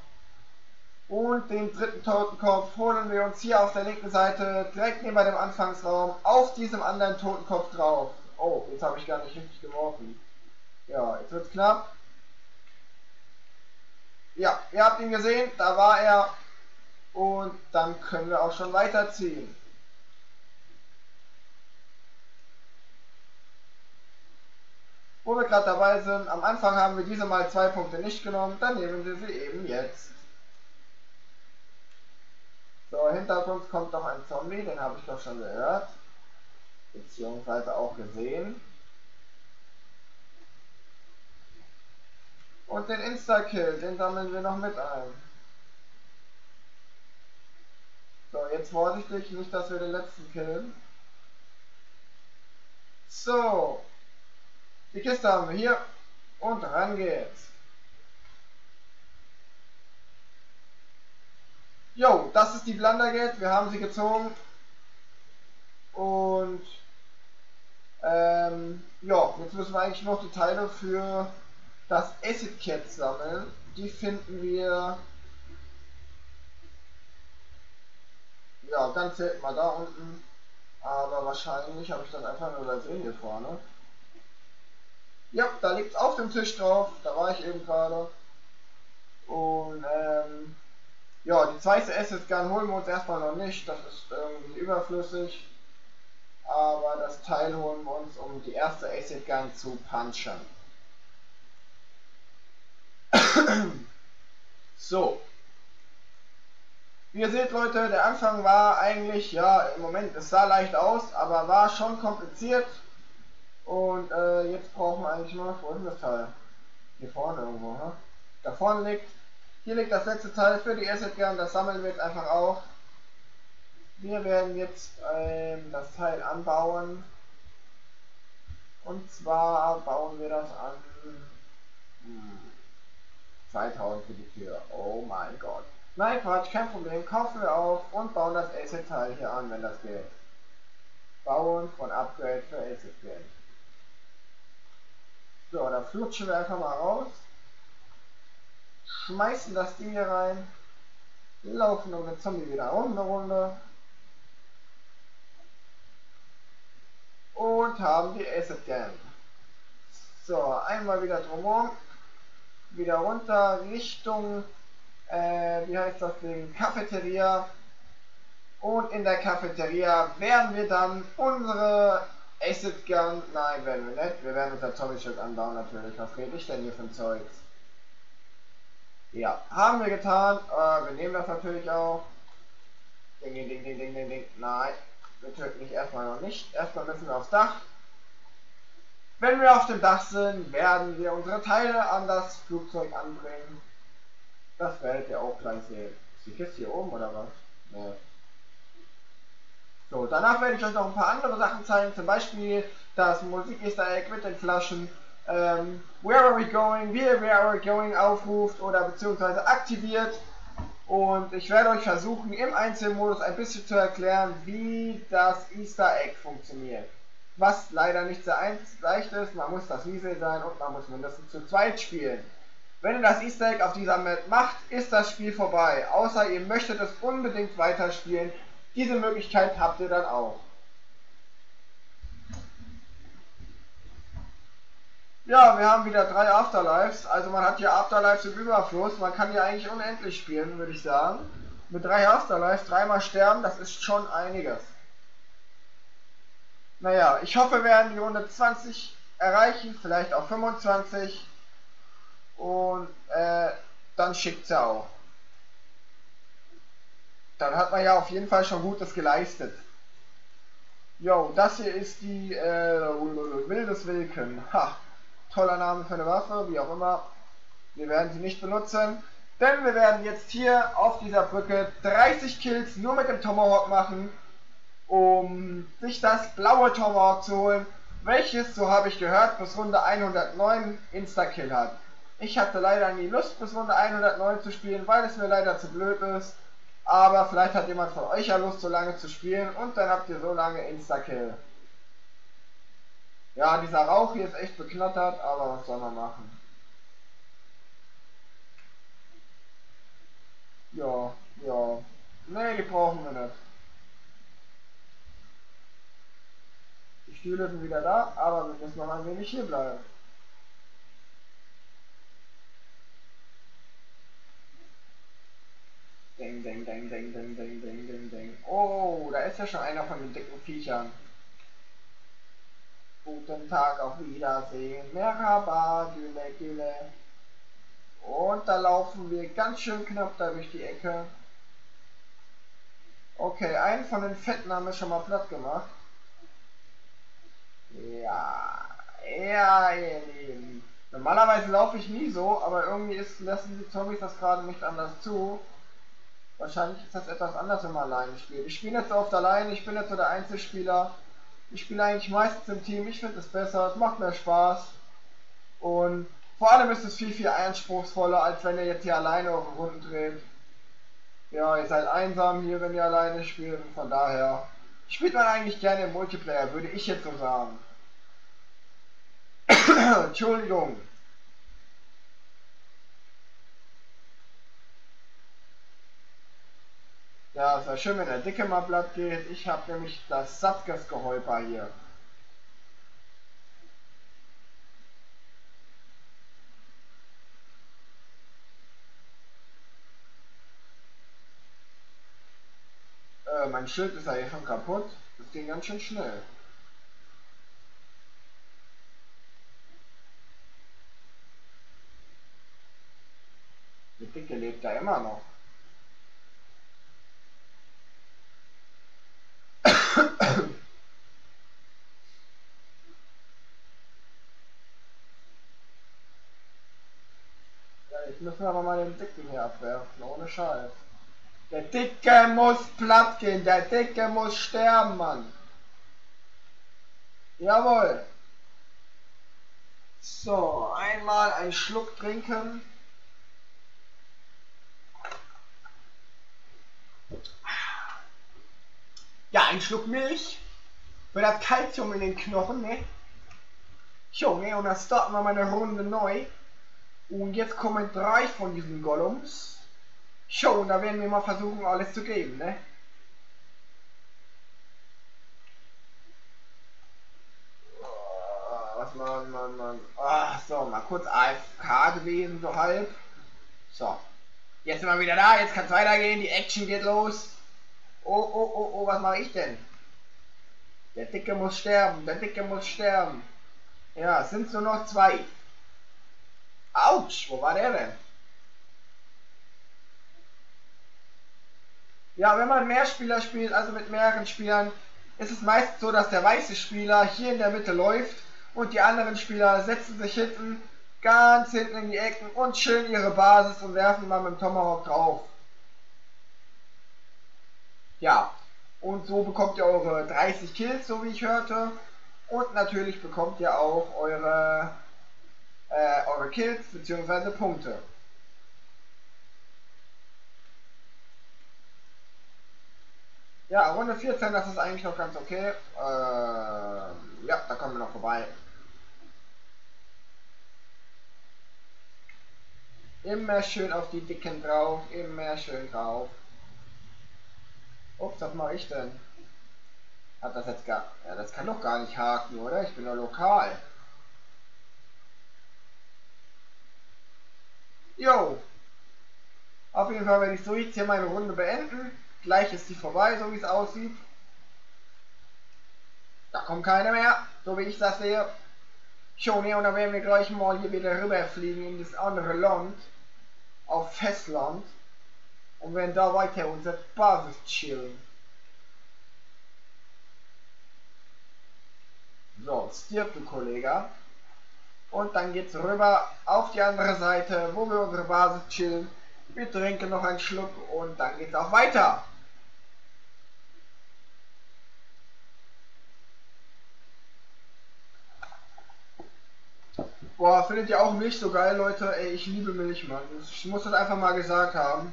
Und den dritten Totenkopf holen wir uns hier auf der linken Seite direkt neben dem Anfangsraum auf diesem anderen Totenkopf drauf. Oh, jetzt habe ich gar nicht richtig geworfen. Ja, jetzt wird's knapp. Ja, ihr habt ihn gesehen, da war er. Und dann können wir auch schon weiterziehen. Wo wir gerade dabei sind, am Anfang haben wir diese mal zwei Punkte nicht genommen, dann nehmen wir sie eben jetzt. So, hinter uns kommt noch ein Zombie, den habe ich doch schon gehört. Beziehungsweise auch gesehen. Und den Insta-Kill, den sammeln wir noch mit ein. So, jetzt vorsichtig, nicht, dass wir den letzten killen. So. Die Kiste haben wir hier. Und ran geht's. Jo, das ist die Blundergate. Wir haben sie gezogen. Und ähm, ja, jetzt müssen wir eigentlich noch die Teile für das Acid Cat sammeln. Die finden wir Ja, dann zählt mal da unten. Aber wahrscheinlich habe ich das einfach nur übersehen hier vorne. Ja, da liegt es auf dem Tisch drauf. Da war ich eben gerade. Und ähm, ja, die zweite Asset Gun holen wir uns erstmal noch nicht. Das ist irgendwie überflüssig. Aber das Teil holen wir uns, um die erste Acid Gun zu punchen. so. Wie ihr seht Leute, der Anfang war eigentlich, ja, im Moment, es sah leicht aus, aber war schon kompliziert. Und äh, jetzt brauchen wir eigentlich nur noch, wo ist das Teil? Hier vorne irgendwo, ne? Da vorne liegt, hier liegt das letzte Teil für die Asset Gun, das sammeln wir jetzt einfach auch. Wir werden jetzt ähm, das Teil anbauen. Und zwar bauen wir das an hm, 2000 für die Tür. Oh mein Gott. Nein, Quatsch, kein Problem. Kaufen wir auf und bauen das Asset-Teil hier an, wenn das geht. Bauen von Upgrade für Asset Geld. So, da flutschen wir einfach mal raus. Schmeißen das Ding hier rein. Laufen um den Zombie wieder um eine Runde. Und haben die Asset Gang. So, einmal wieder drumherum. Wieder runter Richtung äh, wie heißt das Ding, Cafeteria. Und in der Cafeteria werden wir dann unsere Acid Gun, nein, werden wir nicht, wir werden unser Schild anbauen natürlich, was rede ich denn hier für ein Zeugs? Ja, haben wir getan, äh, wir nehmen das natürlich auch. Ding, ding, ding, ding, ding, ding, nein, wir töten mich erstmal noch nicht, erstmal müssen wir aufs Dach. Wenn wir auf dem Dach sind, werden wir unsere Teile an das Flugzeug anbringen. Das werdet ihr auch gleich sehen. Ist die Kiste hier oben oder was? Ne. So, danach werde ich euch noch ein paar andere Sachen zeigen, zum Beispiel das Musik-Easter Egg mit den Flaschen, ähm, Where are we going, wie ihr Where are we going aufruft oder beziehungsweise aktiviert. Und ich werde euch versuchen, im Einzelmodus ein bisschen zu erklären, wie das Easter Egg funktioniert. Was leider nicht sehr leicht ist, man muss das Wiesel sein und man muss mindestens zu zweit spielen. Wenn ihr das Easter Egg auf dieser Map macht, ist das Spiel vorbei. Außer ihr möchtet es unbedingt weiterspielen. Diese Möglichkeit habt ihr dann auch. Ja, wir haben wieder drei Afterlives. Also man hat hier Afterlives im Überfluss. Man kann hier eigentlich unendlich spielen, würde ich sagen. Mit drei Afterlives, dreimal sterben, das ist schon einiges. Naja, ich hoffe, wir werden die Runde 20 erreichen, vielleicht auch 25 und äh, dann schickt sie auch. Dann hat man ja auf jeden Fall schon Gutes geleistet. Jo, das hier ist die äh, Wildes Wilken. Ha, toller Name für eine Waffe, wie auch immer. Wir werden sie nicht benutzen, denn wir werden jetzt hier auf dieser Brücke 30 Kills nur mit dem Tomahawk machen, um sich das blaue Tomahawk zu holen, welches, so habe ich gehört, bis Runde 109 Insta-Kill hat. Ich hatte leider nie Lust bis Runde 109 zu spielen, weil es mir leider zu blöd ist. Aber vielleicht hat jemand von euch ja Lust, so lange zu spielen und dann habt ihr so lange Insta-Kill. Ja, dieser Rauch hier ist echt beknattert, aber was soll man machen? Ja, ja. Nee, die brauchen wir nicht. Die Stühle sind wieder da, aber wir müssen noch ein wenig hier bleiben. Ding, ding, ding, ding, ding, ding, ding, ding, ding. Oh, da ist ja schon einer von den dicken Viechern. Guten Tag, auf Wiedersehen. Merhaba, Güle, Güle. Und da laufen wir ganz schön knapp da durch die Ecke. Okay, einen von den Fetten haben wir schon mal platt gemacht. Ja, ja, ihr Lieben. Normalerweise laufe ich nie so, aber irgendwie ist, lassen die Zombies das gerade nicht anders zu. Wahrscheinlich ist das etwas anders, wenn man alleine spielt. Ich spiele jetzt oft alleine, ich bin jetzt so der Einzelspieler. Ich spiele eigentlich meistens im Team, ich finde es besser, es macht mehr Spaß. Und vor allem ist es viel, viel anspruchsvoller, als wenn ihr jetzt hier alleine eure Runden dreht. Ja, ihr seid einsam hier, wenn ihr alleine spielt, von daher spielt man eigentlich gerne im Multiplayer, würde ich jetzt so sagen. Entschuldigung. Ja, es wäre schön, wenn der Dicke mal platt geht. Ich habe nämlich das Satzgas-Gehäuper hier. Äh, mein Schild ist ja hier schon kaputt. Das ging ganz schön schnell. Der Dicke lebt ja immer noch. ja, jetzt müssen wir aber mal den Dicken hier abwerfen, ohne Scheiß. Der Dicke muss platt gehen, der Dicke muss sterben, Mann. Jawohl. So, einmal einen Schluck trinken. Ja, ein Schluck Milch. Für das Kalzium in den Knochen, ne? Junge, und dann starten wir mal eine Runde neu. Und jetzt kommen drei von diesen Gollums. Schon, da werden wir mal versuchen, alles zu geben, ne? Oh, was man, man, man. Ach so, mal kurz AFK gewesen, so halb. So. Jetzt sind wir wieder da, jetzt kann es weitergehen, die Action geht los. Oh, oh, oh, oh, was mache ich denn? Der Dicke muss sterben, der Dicke muss sterben. Ja, es sind nur noch zwei. Autsch, wo war der denn? Ja, wenn man mehr Spieler spielt, also mit mehreren Spielern, ist es meist so, dass der weiße Spieler hier in der Mitte läuft und die anderen Spieler setzen sich hinten, ganz hinten in die Ecken und schön ihre Basis und werfen mal mit dem Tomahawk drauf. Ja, und so bekommt ihr eure 30 Kills, so wie ich hörte. Und natürlich bekommt ihr auch eure, äh, eure Kills bzw. Punkte. Ja, Runde 14, das ist eigentlich noch ganz okay. Äh, ja, da kommen wir noch vorbei. Immer schön auf die Dicken drauf, immer schön drauf. Ups, was mache ich denn? Hat das jetzt gar... Ja, das kann doch gar nicht haken, oder? Ich bin doch lokal. Jo. Auf jeden Fall werde ich so jetzt hier meine Runde beenden. Gleich ist sie vorbei, so wie es aussieht. Da kommt keiner mehr, so wie ich das sehe. Schon hier, und dann werden wir gleich mal hier wieder rüberfliegen in das andere Land. Auf Festland. Und werden da weiter unsere Basis chillen. So, stirb du Kollege. Und dann geht's rüber auf die andere Seite, wo wir unsere Basis chillen. Wir trinken noch einen Schluck und dann geht's auch weiter. Boah, findet ihr auch Milch so geil, Leute? Ey, ich liebe Milch, Mann. Ich muss das einfach mal gesagt haben.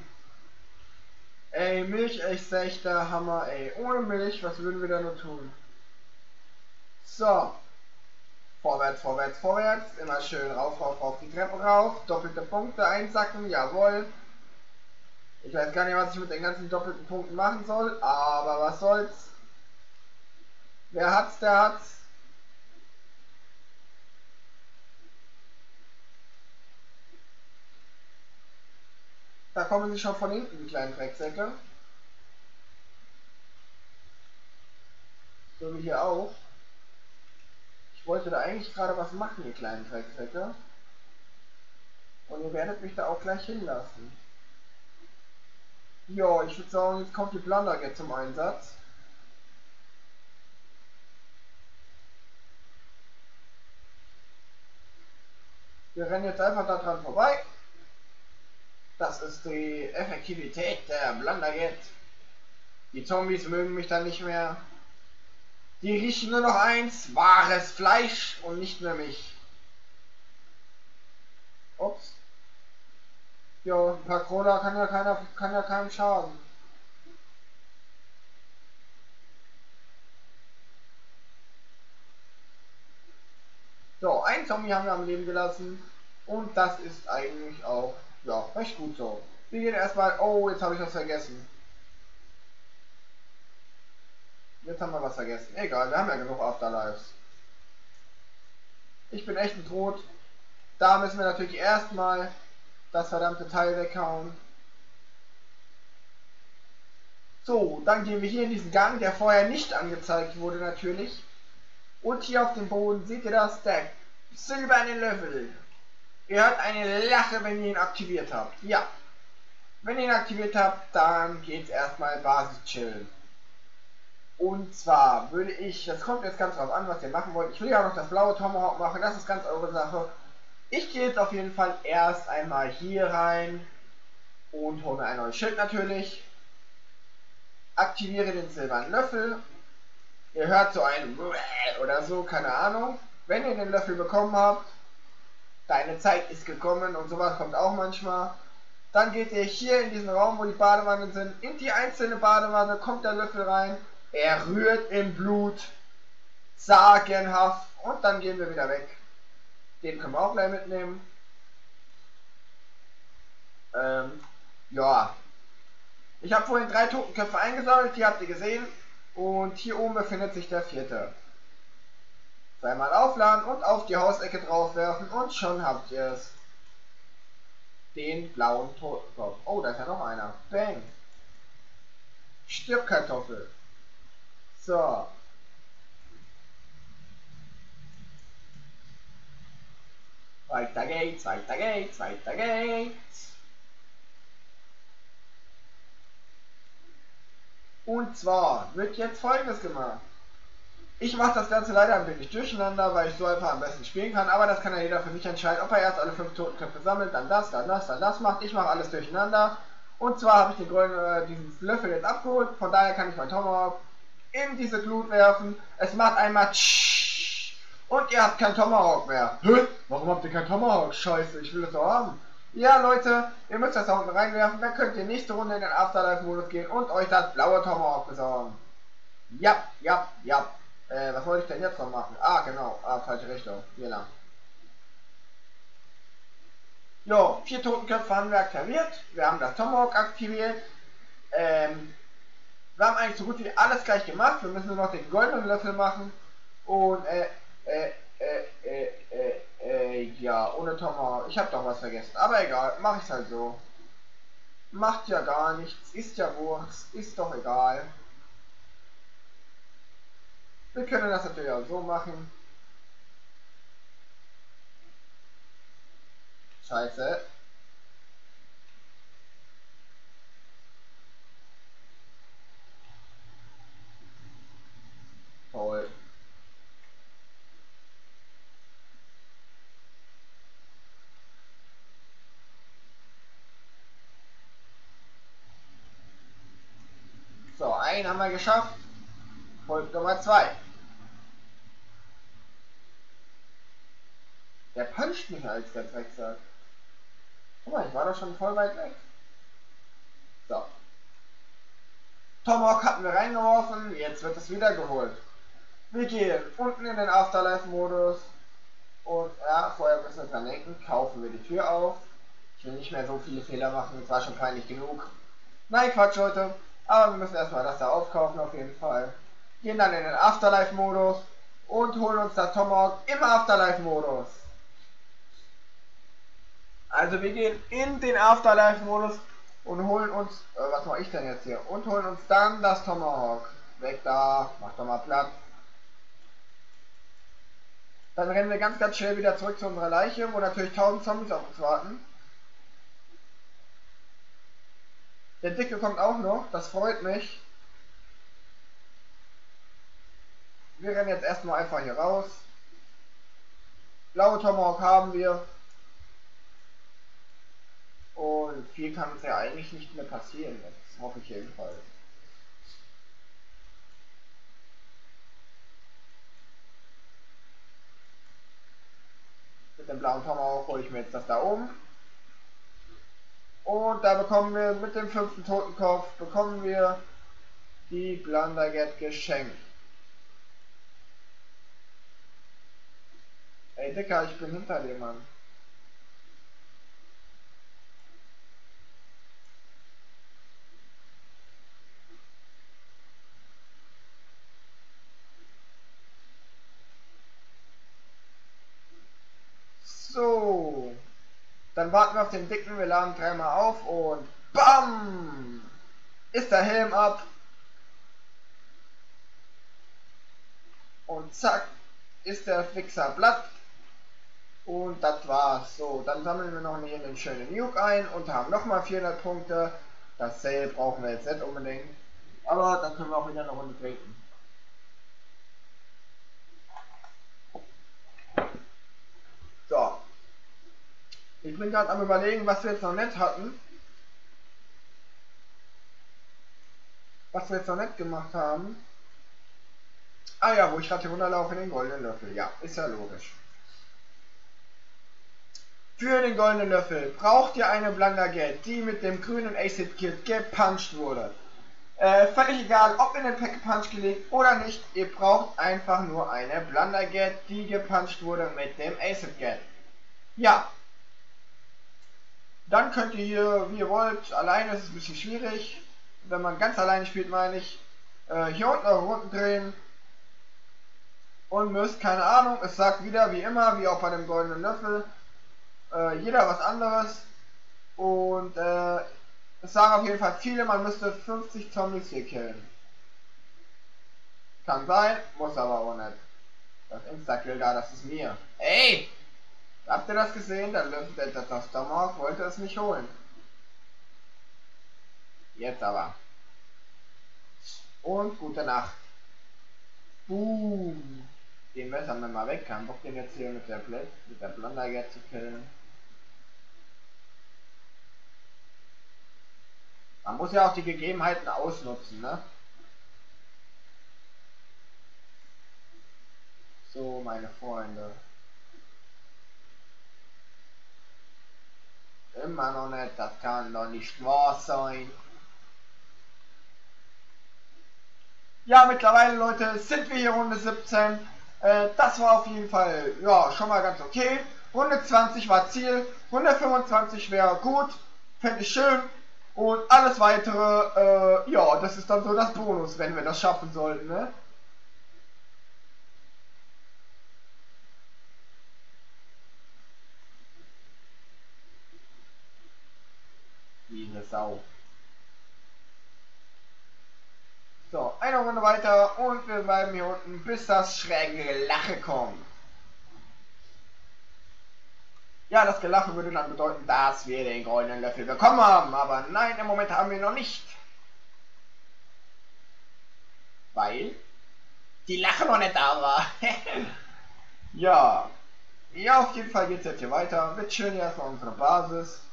Ey, Milch echt der Hammer, ey. Ohne Milch, was würden wir da nur tun? So. Vorwärts, vorwärts, vorwärts. Immer schön rauf, rauf, rauf die Treppe rauf. Doppelte Punkte einsacken, jawohl. Ich weiß gar nicht, was ich mit den ganzen doppelten Punkten machen soll, aber was soll's. Wer hat's, der hat's. Da kommen sie schon von hinten, die kleinen Drecksäcke. So wie hier auch. Ich wollte da eigentlich gerade was machen, ihr kleinen Drecksäcke. Und ihr werdet mich da auch gleich hinlassen. Ja, ich würde sagen, jetzt kommt die Blunderge zum Einsatz. Wir rennen jetzt einfach da dran vorbei. Das ist die Effektivität der Blunderget. Die Zombies mögen mich dann nicht mehr. Die riechen nur noch eins, wahres Fleisch und nicht mehr mich. Ups. Jo, ein paar Cola kann ja keiner, kann ja keinem schaden. So, ein Zombie haben wir am Leben gelassen. Und das ist eigentlich auch ja, recht gut so. Wir gehen erstmal. Oh, jetzt habe ich was vergessen. Jetzt haben wir was vergessen. Egal, wir haben ja genug Afterlives. Ich bin echt Tod. Da müssen wir natürlich erstmal das verdammte Teil weghauen. So, dann gehen wir hier in diesen Gang, der vorher nicht angezeigt wurde natürlich. Und hier auf dem Boden seht ihr das, der silberne Level. Ihr hört eine Lache, wenn ihr ihn aktiviert habt. Ja. Wenn ihr ihn aktiviert habt, dann geht's erstmal Basis chillen. Und zwar würde ich, das kommt jetzt ganz drauf an, was ihr machen wollt. Ich will ja auch noch das blaue Tomahawk machen, das ist ganz eure Sache. Ich gehe jetzt auf jeden Fall erst einmal hier rein und hole mir ein neues Schild natürlich aktiviere den silbernen Löffel. Ihr hört so ein oder so, keine Ahnung. Wenn ihr den Löffel bekommen habt, deine Zeit ist gekommen und sowas kommt auch manchmal. Dann geht ihr hier in diesen Raum, wo die Badewannen sind, in die einzelne Badewanne, kommt der Löffel rein, er rührt im Blut, sagenhaft und dann gehen wir wieder weg. Den können wir auch gleich mitnehmen. Ähm, ja, ich habe vorhin drei Totenköpfe eingesammelt, die habt ihr gesehen. Und hier oben befindet sich der vierte. Zweimal aufladen und auf die Hausecke draufwerfen und schon habt ihr es. Den blauen Totenkopf. Oh, da ist ja noch einer. Bang. Stirbkartoffel. So. Weiter geht's, weiter geht's, weiter geht's. Und zwar wird jetzt folgendes gemacht. Ich mache das Ganze leider ein wenig durcheinander, weil ich so einfach am besten spielen kann, aber das kann ja jeder für sich entscheiden, ob er erst alle fünf Totenköpfe sammelt, dann das, dann das, dann das macht. Ich mache alles durcheinander. Und zwar habe ich den goldenen, äh, diesen Löffel jetzt abgeholt, von daher kann ich mein Tomahawk in diese Glut werfen. Es macht einmal und ihr habt kein Tomahawk mehr. Hä? Warum habt ihr kein Tomahawk? Scheiße, ich will das doch haben. Ja, Leute, ihr müsst das da unten reinwerfen, dann könnt ihr nächste Runde in den Afterlife-Modus gehen und euch das blaue Tomahawk besorgen. Ja, ja, ja. Äh, was wollte ich denn jetzt noch machen? Ah, genau. Ah, falsche Richtung. Hier lang. Jo, vier Totenköpfe haben wir aktiviert. Wir haben das Tomahawk aktiviert. Ähm, wir haben eigentlich so gut wie alles gleich gemacht. Wir müssen nur noch den goldenen Löffel machen. Und, äh, äh, äh, äh, äh, äh, ja, ohne Tomahawk. Ich habe doch was vergessen. Aber egal, mache ich halt so. Macht ja gar nichts, ist ja Wurst, ist doch egal. Wir können das natürlich auch so machen. Scheiße. Toll. So, einen haben wir geschafft. Folgt Nummer zwei. Der puncht mich als der Drecksack. Guck mal, ich war doch schon voll weit weg. So. Tomahawk hatten wir reingeworfen, jetzt wird es wieder geholt. Wir gehen unten in den Afterlife-Modus. Und ja, vorher müssen wir dran denken, kaufen wir die Tür auf. Ich will nicht mehr so viele Fehler machen, es war schon peinlich genug. Nein, Quatsch, Leute. Aber wir müssen erstmal das da aufkaufen auf jeden Fall. Gehen dann in den Afterlife-Modus und holen uns das Tomahawk im Afterlife-Modus. Also wir gehen in den Afterlife-Modus und holen uns, äh, was mache ich denn jetzt hier? Und holen uns dann das Tomahawk. Weg da, mach doch mal Platz. Dann rennen wir ganz, ganz schnell wieder zurück zu unserer Leiche, wo natürlich 1000 Zombies auf uns warten. Der Dicke kommt auch noch, das freut mich. Wir rennen jetzt erstmal einfach hier raus. Blaue Tomahawk haben wir. Und viel kann uns ja eigentlich nicht mehr passieren. Das hoffe ich jedenfalls. Mit dem blauen Tomahawk hole ich mir jetzt das da oben. Und da bekommen wir mit dem fünften Totenkopf bekommen wir die Blunderget geschenkt. Ey Dicker, ich bin hinter dir, Mann. So. Dann warten wir auf den dicken, wir laden dreimal auf und BAM! Ist der Helm ab. Und zack, ist der Fixer platt. Und das war's. So, dann sammeln wir noch hier einen schönen Nuke ein und haben nochmal 400 Punkte. Das Sale brauchen wir jetzt nicht unbedingt. Aber dann können wir auch wieder eine Runde trinken. So. Ich bin gerade am überlegen, was wir jetzt noch nicht hatten. Was wir jetzt noch nicht gemacht haben. Ah ja, wo ich gerade runterlaufe in den goldenen Löffel. Ja, ist ja logisch. Für den goldenen Löffel braucht ihr eine Blundergate, die mit dem grünen Acid Kit gepuncht wurde. Äh, völlig egal, ob in den Pack Punch gelegt oder nicht, ihr braucht einfach nur eine Blundergate, die gepuncht wurde mit dem Acid Gate. Ja. Dann könnt ihr hier, wie ihr wollt, alleine ist es ein bisschen schwierig. Wenn man ganz alleine spielt, meine ich, äh, hier unten eure Runden drehen, und müsst, keine Ahnung, es sagt wieder wie immer, wie auch bei dem goldenen Löffel, äh, jeder was anderes und äh, es sagen auf jeden Fall viele, man müsste 50 Zombies hier killen. Kann sein, muss aber auch nicht. Das Insta-Kill da, das ist mir. Ey! Habt ihr das gesehen? Der Löffel, der, das Tomahawk wollte es nicht holen. Jetzt aber. Und gute Nacht. Boom. Den Messer wir mal weg. Kein Bock den jetzt hier mit der Blät, mit der Blondiger zu killen. Man muss ja auch die Gegebenheiten ausnutzen, ne? So, meine Freunde. Immer noch nicht, das kann doch nicht wahr sein. Ja, mittlerweile, Leute, sind wir hier Runde 17. Äh, das war auf jeden Fall, ja, schon mal ganz okay. Runde 20 war Ziel. Runde 25 wäre gut. Fände ich schön. Und alles weitere, äh, ja, das ist dann so das Bonus, wenn wir das schaffen sollten, ne? Diese Sau. So, eine Runde weiter und wir bleiben hier unten, bis das schräge Lache kommt. Ja, das Gelache würde dann bedeuten, dass wir den goldenen Löffel bekommen haben. Aber nein, im Moment haben wir noch nicht. Weil die Lache noch nicht da war. ja. Ja, auf jeden Fall geht es jetzt hier weiter. Wir chillen erstmal unsere Basis.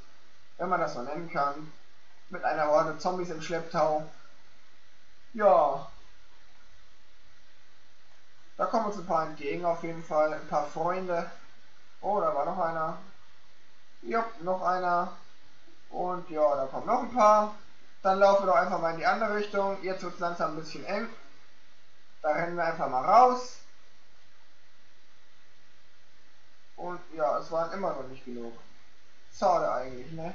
Wenn man das so nennen kann. Mit einer Horde Zombies im Schlepptau. Ja. Da kommen uns ein paar entgegen auf jeden Fall. Ein paar Freunde. Oh, da war noch einer. Ja, noch einer. Und ja, da kommen noch ein paar. Dann laufen wir doch einfach mal in die andere Richtung. Jetzt wird es langsam ein bisschen eng. Da rennen wir einfach mal raus. Und ja, es waren immer noch nicht genug. Schade eigentlich, ne?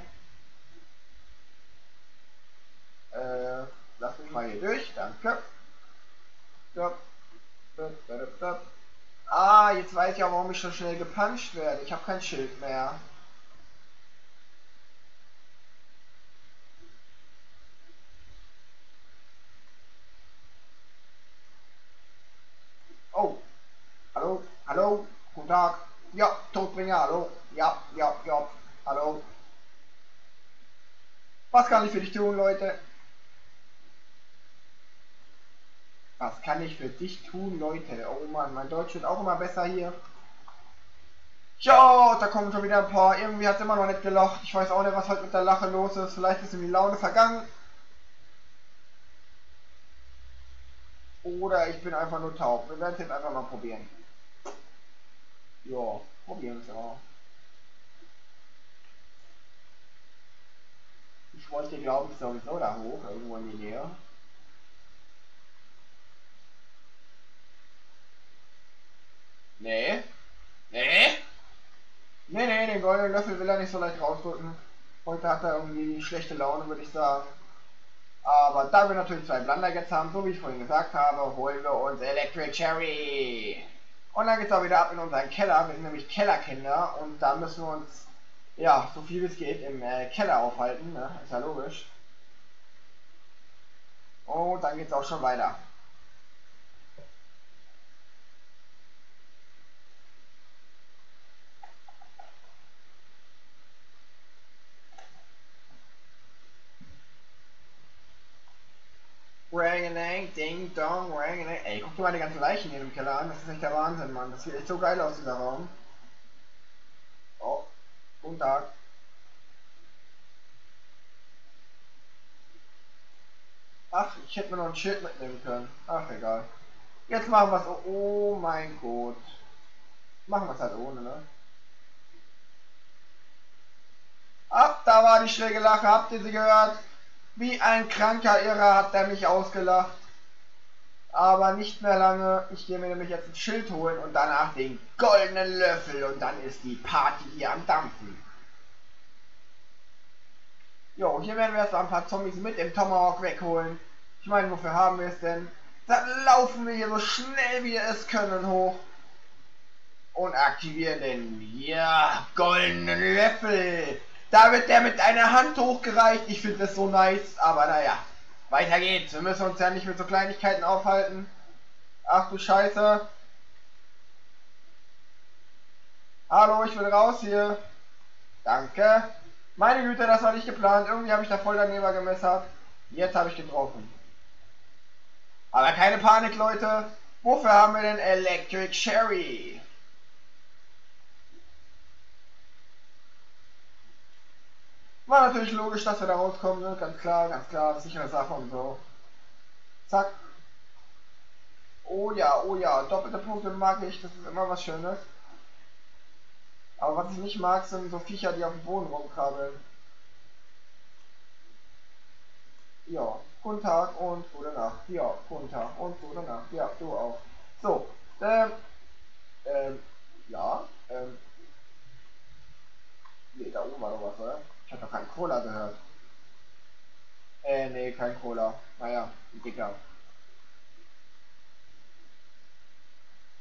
Äh, lass mich mal hier durch, danke. Ah, jetzt weiß ich auch, warum ich so schnell gepuncht werde. Ich habe kein Schild mehr. Oh. Hallo, hallo, guten Tag. Ja, Todbringer, hallo. Ja, ja, ja, hallo. Was kann ich für dich tun, Leute? Was kann ich für dich tun, Leute? Oh Mann, mein Deutsch wird auch immer besser hier. Ja, da kommen schon wieder ein paar. Irgendwie hat es immer noch nicht gelacht. Ich weiß auch nicht, was heute mit der Lache los ist. Vielleicht ist ihm die Laune vergangen. Oder ich bin einfach nur taub. Wir werden es jetzt einfach mal probieren. Ja, probieren es auch. Ich wollte glaube ich sowieso da hoch, irgendwo in die Nähe. Nee. Nee. Nee, nee, den goldenen Löffel will er nicht so leicht rausdrücken. Heute hat er irgendwie schlechte Laune, würde ich sagen. Aber da wir natürlich zwei Blunder jetzt haben, so wie ich vorhin gesagt habe, holen wir uns Electric Cherry. Und dann geht's auch wieder ab in unseren Keller. Wir sind nämlich Kellerkinder und da müssen wir uns, ja, so viel wie es geht im äh, Keller aufhalten. Ne? Ist ja logisch. Und dann geht's auch schon weiter. Ranganang, Ding Dong, Ranganang. Ey, guck dir mal die ganzen Leichen hier im Keller an. Das ist echt der Wahnsinn, Mann. Das sieht echt so geil aus, dieser Raum. Oh, guten Tag. Ach, ich hätte mir noch ein Schild mitnehmen können. Ach, egal. Jetzt machen wir es. Oh mein Gott. Machen wir es halt ohne, ne? Ab, da war die schräge Lache. Habt ihr sie gehört? Wie ein kranker Irrer hat der mich ausgelacht. Aber nicht mehr lange. Ich gehe mir nämlich jetzt ein Schild holen und danach den goldenen Löffel und dann ist die Party hier am Dampfen. Jo, hier werden wir erst ein paar Zombies mit dem Tomahawk wegholen. Ich meine, wofür haben wir es denn? Dann laufen wir hier so schnell wie wir es können hoch. Und aktivieren den, ja, goldenen Löffel. Da wird der mit einer Hand hochgereicht. Ich finde das so nice. Aber naja, weiter geht's. Wir müssen uns ja nicht mit so Kleinigkeiten aufhalten. Ach du Scheiße. Hallo, ich will raus hier. Danke. Meine Güte, das war nicht geplant. Irgendwie habe ich da voll daneben gemessert. Jetzt habe ich getroffen. Aber keine Panik, Leute. Wofür haben wir denn Electric Sherry? War natürlich logisch, dass wir da rauskommen, ne? ganz klar, ganz klar, sichere Sache und so. Zack. Oh ja, oh ja, doppelte Punkte mag ich, das ist immer was Schönes. Aber was ich nicht mag, sind so Viecher, die auf dem Boden rumkrabbeln. Ja, guten Tag und gute Nacht. Ja, guten Tag und gute Nacht. Ja, du auch. So, ähm, ähm, ja, ähm, nee, da oben war doch was, oder? Ich habe doch keinen Cola gehört. Äh, nee, kein Cola. Naja, dicker.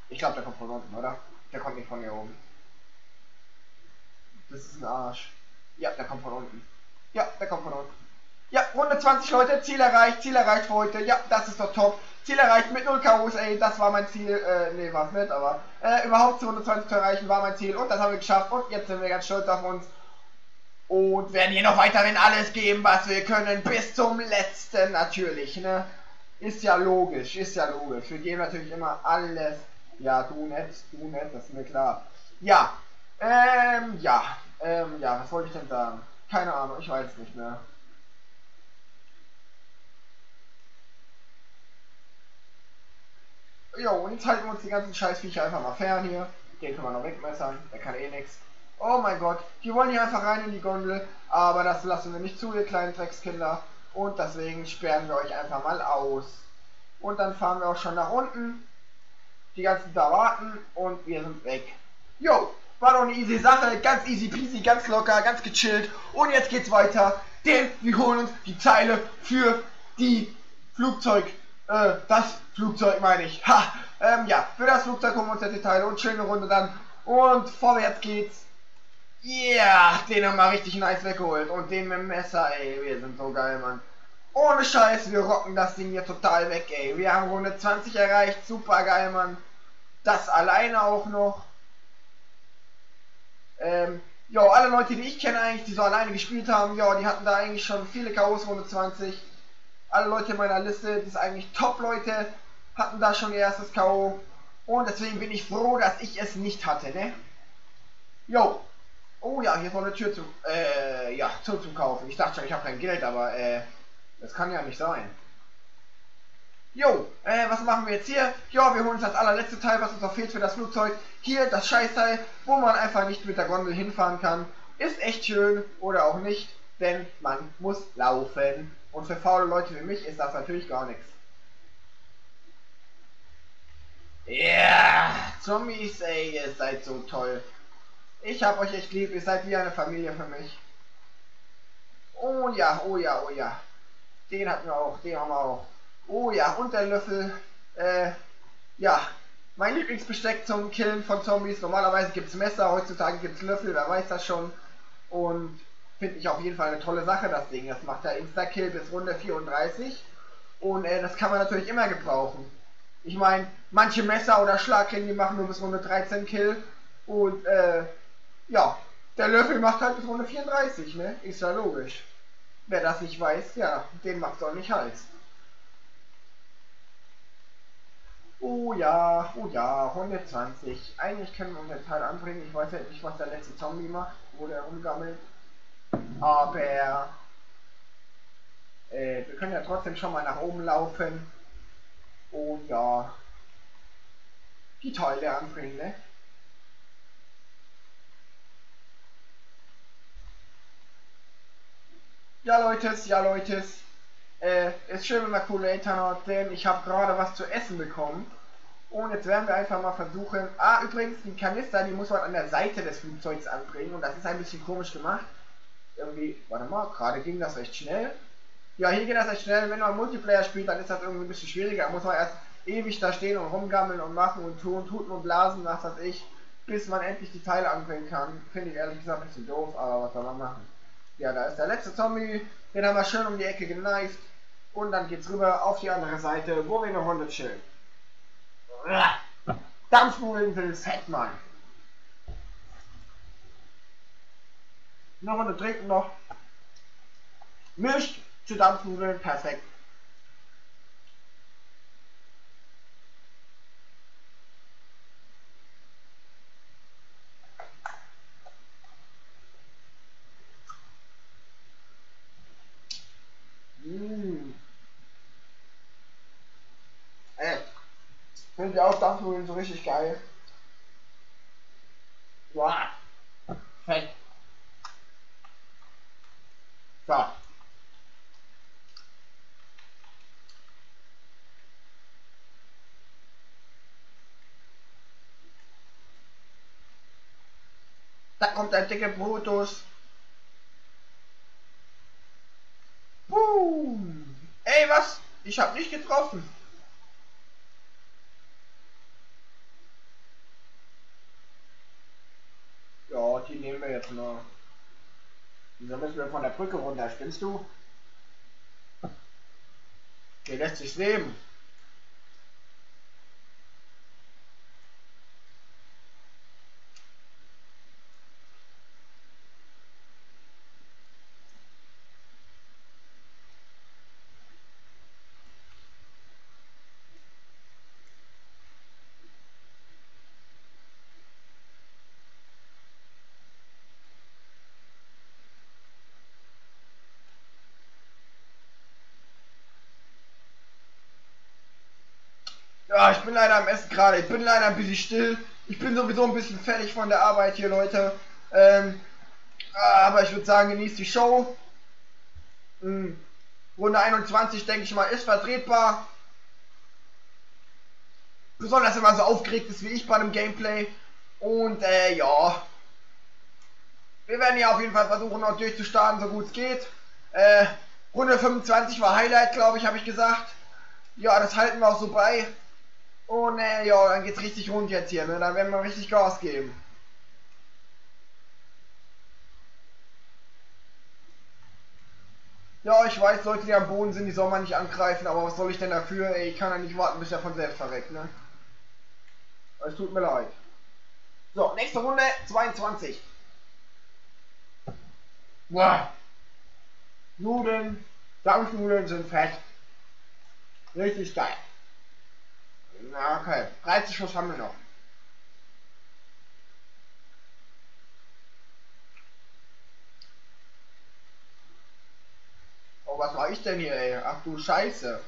Ich glaube, der kommt von unten, oder? Der kommt nicht von hier oben. Das ist ein Arsch. Ja, der kommt von unten. Ja, der kommt von unten. Ja, Runde 20 Leute, Ziel erreicht, Ziel erreicht für heute. Ja, das ist doch top. Ziel erreicht mit 0 K.O.s, ey, das war mein Ziel. Äh, nee, war es nicht, aber äh, überhaupt zu Runde 20 zu erreichen war mein Ziel. Und das haben wir geschafft. Und jetzt sind wir ganz stolz auf uns und werden hier noch weiterhin alles geben, was wir können, bis zum letzten natürlich, ne? Ist ja logisch, ist ja logisch. Wir geben natürlich immer alles. Ja, du nett, du nett, das ist mir klar. Ja, ähm, ja, ähm, ja, was wollte ich denn sagen? Keine Ahnung, ich weiß nicht mehr. Jo, und jetzt halten wir uns die ganzen Scheißviecher einfach mal fern hier. Den können wir noch wegmessern, der kann eh nichts. Oh mein Gott, die wollen hier einfach rein in die Gondel, aber das lassen wir nicht zu, ihr kleinen Dreckskinder. Und deswegen sperren wir euch einfach mal aus. Und dann fahren wir auch schon nach unten. Die ganzen da warten und wir sind weg. Jo, war doch eine easy Sache, ganz easy peasy, ganz locker, ganz gechillt. Und jetzt geht's weiter, denn wir holen uns die Teile für die Flugzeug, äh, das Flugzeug meine ich. Ha, ähm, ja, für das Flugzeug holen wir uns jetzt die Teile und schöne Runde dann. Und vorwärts geht's. Yeah, den haben wir richtig nice weggeholt. Und den mit dem Messer, ey, wir sind so geil, Mann. Ohne Scheiß, wir rocken das Ding hier total weg, ey. Wir haben Runde 20 erreicht, super geil, Mann. Das alleine auch noch. Ähm, ja, alle Leute, die ich kenne eigentlich, die so alleine gespielt haben, ja, die hatten da eigentlich schon viele Chaos Runde 20. Alle Leute in meiner Liste, das ist eigentlich Top-Leute, hatten da schon ihr erstes K.O. Und deswegen bin ich froh, dass ich es nicht hatte, ne? Jo, Oh ja, hier vorne Tür zu, äh, ja, Tür zum Kaufen. Ich dachte schon, ich habe kein Geld, aber, äh, das kann ja nicht sein. Jo, äh, was machen wir jetzt hier? Ja, wir holen uns das allerletzte Teil, was uns noch fehlt für das Flugzeug. Hier, das Scheißteil, wo man einfach nicht mit der Gondel hinfahren kann. Ist echt schön, oder auch nicht, denn man muss laufen. Und für faule Leute wie mich ist das natürlich gar nichts. Ja, yeah, Zombies, ey, ihr seid so toll. Ich hab euch echt lieb, ihr seid wie eine Familie für mich. Oh ja, oh ja, oh ja. Den hatten wir auch, den haben wir auch. Oh ja, und der Löffel, äh, ja, Mein Lieblingsbesteck zum Killen von Zombies. Normalerweise gibt es Messer, heutzutage gibt es Löffel, wer weiß das schon. Und finde ich auf jeden Fall eine tolle Sache, das Ding. Das macht ja Insta-Kill bis Runde 34. Und äh, das kann man natürlich immer gebrauchen. Ich meine, manche Messer oder Schlagringen, die machen nur bis Runde 13 Kill. Und äh, ja, der Löffel macht halt bis Runde 34, ne? Ist ja logisch. Wer das nicht weiß, ja, den macht auch nicht Hals. Oh ja, oh ja, 120. Eigentlich können wir den Teil anbringen. Ich weiß ja nicht, was der letzte Zombie macht, wo der rumgammelt. Aber äh, wir können ja trotzdem schon mal nach oben laufen. Und ja, die Teile anbringen, ne? Ja, Leute, ja, Leute. Äh, ist schön, wenn man coole Eltern hat, denn ich habe gerade was zu essen bekommen. Und jetzt werden wir einfach mal versuchen. Ah, übrigens, die Kanister, die muss man an der Seite des Flugzeugs anbringen. Und das ist ein bisschen komisch gemacht. Irgendwie, warte mal, gerade ging das recht schnell. Ja, hier geht das recht schnell. Wenn man Multiplayer spielt, dann ist das irgendwie ein bisschen schwieriger. Da muss man erst ewig da stehen und rumgammeln und machen und tun, tuten und blasen, was weiß ich, bis man endlich die Teile anbringen kann. Finde ich ehrlich gesagt ein bisschen doof, aber was soll man machen? Ja, da ist der letzte Zombie. Den haben wir schön um die Ecke geneift. Und dann geht's rüber auf die andere Seite, wo wir eine Runde chillen. Dampfnudeln den Fettmann. Eine Runde trinken noch. Milch zu Dampfnudeln, perfekt. Finde ich auch Dampfnudeln so richtig geil. Wow. Fett. So. Da kommt ein dicker Brutus. Boom. Ey, was? Ich hab nicht getroffen. die nehmen wir jetzt mal. Wieso müssen wir von der Brücke runter? Spinnst du? Der lässt sich nehmen. Bin leider am Essen gerade. Ich bin leider ein bisschen still. Ich bin sowieso ein bisschen fertig von der Arbeit hier, Leute. Ähm, aber ich würde sagen, genießt die Show. Hm. Runde 21, denke ich mal, ist vertretbar. Besonders wenn man so aufgeregt ist wie ich bei einem Gameplay. Und äh, ja. Wir werden ja auf jeden Fall versuchen, noch durchzustarten, so gut es geht. Äh, Runde 25 war Highlight, glaube ich, habe ich gesagt. Ja, das halten wir auch so bei. Oh ne, ja, dann geht's richtig rund jetzt hier, ne? Dann werden wir richtig Gas geben. Ja, ich weiß, Leute, die am Boden sind, die soll man nicht angreifen, aber was soll ich denn dafür? Ey, ich kann ja nicht warten, bis er von selbst verreckt, ne? Es tut mir leid. So, nächste Runde, 22. Wow. Nudeln, Dampfnudeln sind fett. Richtig geil. Na, okay. 30 Schuss haben wir noch. Oh, was war ich denn hier, ey? Ach du Scheiße.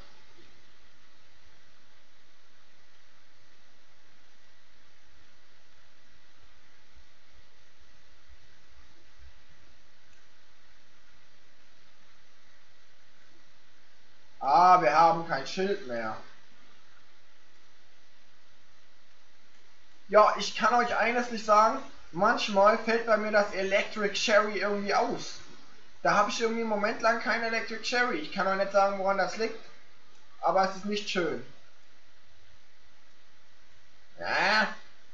Ah, wir haben kein Schild mehr. Ja, ich kann euch eines nicht sagen. Manchmal fällt bei mir das Electric Cherry irgendwie aus. Da habe ich irgendwie einen Moment lang kein Electric Cherry. Ich kann euch nicht sagen, woran das liegt. Aber es ist nicht schön. Ja,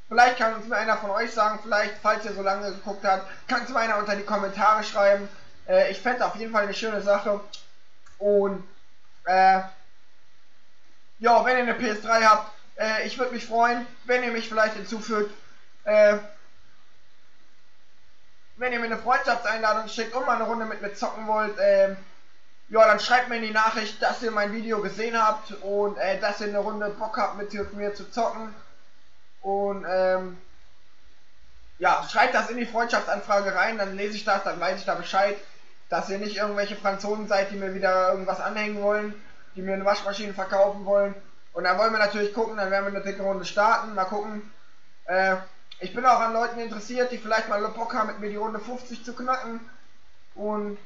vielleicht kann uns mir einer von euch sagen, vielleicht, falls ihr so lange geguckt habt, kann es mir einer unter die Kommentare schreiben. Äh, ich fände auf jeden Fall eine schöne Sache. Und, äh, ja, wenn ihr eine PS3 habt, äh, ich würde mich freuen, wenn ihr mich vielleicht hinzufügt. Äh, wenn ihr mir eine Freundschaftseinladung schickt und mal eine Runde mit mir zocken wollt, äh, ja, dann schreibt mir in die Nachricht, dass ihr mein Video gesehen habt und äh, dass ihr eine Runde Bock habt, mit mir zu zocken. Und ähm, ja, schreibt das in die Freundschaftsanfrage rein, dann lese ich das, dann weiß ich da Bescheid, dass ihr nicht irgendwelche Franzosen seid, die mir wieder irgendwas anhängen wollen, die mir eine Waschmaschine verkaufen wollen. Und dann wollen wir natürlich gucken, dann werden wir eine dicke Runde starten, mal gucken. Äh, ich bin auch an Leuten interessiert, die vielleicht mal Bock haben, mit mir die Runde 50 zu knacken. Und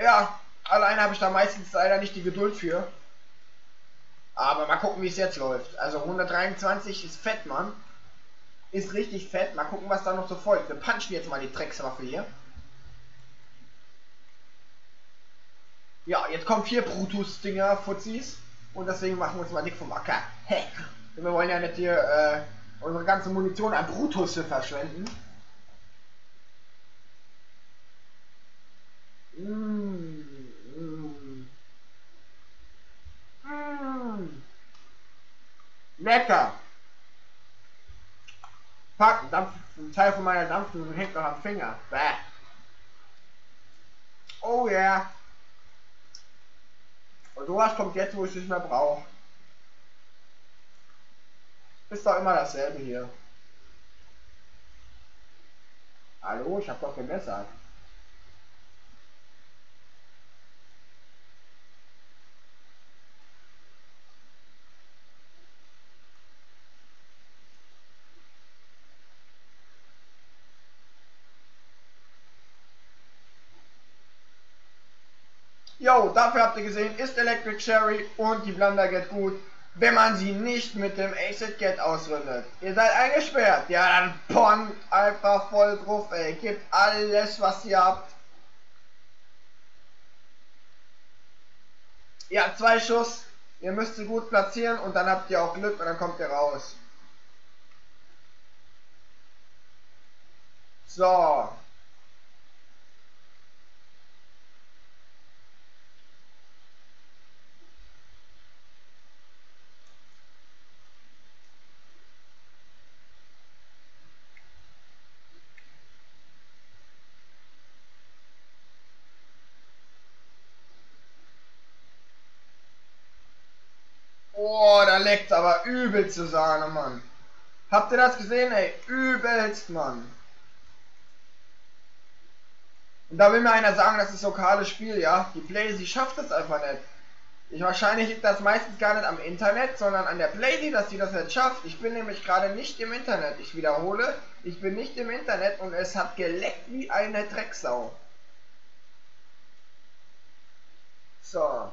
ja, alleine habe ich da meistens leider nicht die Geduld für. Aber mal gucken, wie es jetzt läuft. Also 123 ist fett, Mann. Ist richtig fett. Mal gucken, was da noch so folgt. Wir punchen jetzt mal die Dreckswaffe hier. Ja, jetzt kommen vier Brutus-Dinger, Fuzis. Und deswegen machen wir uns mal dick vom Acker. wir wollen ja nicht hier äh, unsere ganze Munition an Brutusse verschwenden. Mmh, mmh. Mmh. Lecker! Fuck, Dampf, ein Teil von meiner Dampfdüse hängt noch am Finger. Bäh. Oh yeah. Und sowas kommt jetzt, wo ich es nicht mehr brauche. Ist doch immer dasselbe hier. Hallo, ich hab doch gemessert. Jo, dafür habt ihr gesehen, ist Electric Cherry und die Blender geht gut wenn man sie nicht mit dem Acid Get ausründet. Ihr seid eingesperrt. Ja, dann pon einfach voll drauf, ey. Gebt alles, was ihr habt. Habt zwei Schuss. Ihr müsst sie gut platzieren und dann habt ihr auch Glück und dann kommt ihr raus. So. Boah, da leckt aber übelst zu Sahne, Mann. Habt ihr das gesehen, ey? Übelst, Mann. Und da will mir einer sagen, das ist lokales Spiel, ja? Die sie schafft es einfach nicht. Ich wahrscheinlich liegt das meistens gar nicht am Internet, sondern an der Playsee, dass sie das nicht schafft. Ich bin nämlich gerade nicht im Internet. Ich wiederhole, ich bin nicht im Internet und es hat geleckt wie eine Drecksau. So.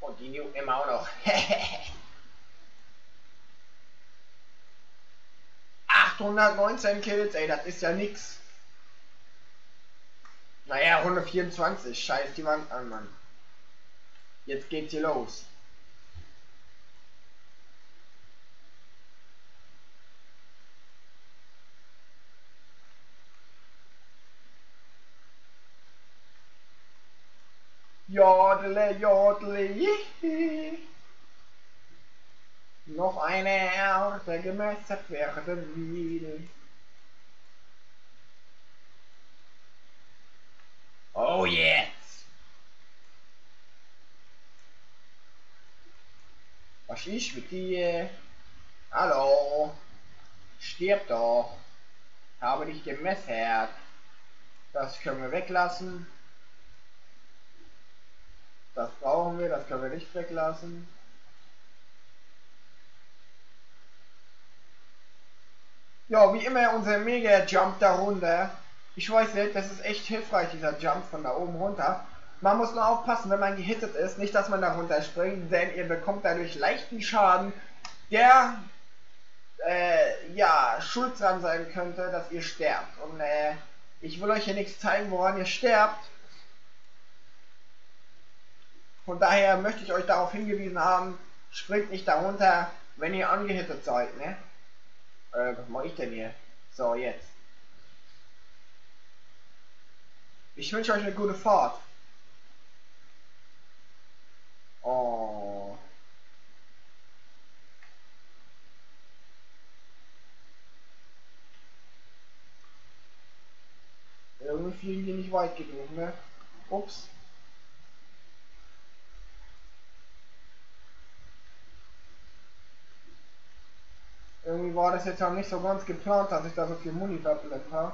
Und die Newton immer auch noch. 819 Kills, ey, das ist ja nix. Naja, 124, scheiß die Wand an, Mann. Jetzt geht's hier los. Jodle, jodle, Noch eine Erde gemessert werden will. Oh, jetzt! Was ist mit dir? Hallo? Stirb doch! Habe dich gemessert. Das können wir weglassen. Das brauchen wir, das können wir nicht weglassen. Ja, wie immer unser Mega Jump da runter. Ich weiß nicht, das ist echt hilfreich, dieser Jump von da oben runter. Man muss nur aufpassen, wenn man gehittet ist, nicht, dass man da runter springt, denn ihr bekommt dadurch leichten Schaden, der äh, ja, schuld dran sein könnte, dass ihr sterbt. Und äh, ich will euch hier nichts zeigen, woran ihr sterbt. Von daher möchte ich euch darauf hingewiesen haben, springt nicht darunter, wenn ihr angehittet seid, ne? Äh, was mache ich denn hier? So, jetzt. Ich wünsche euch eine gute Fahrt. Oh. Irgendwie fliegen die nicht weit genug, ne? Ups. Irgendwie war das jetzt auch nicht so ganz geplant, dass ich da so viel Muni verblendet habe.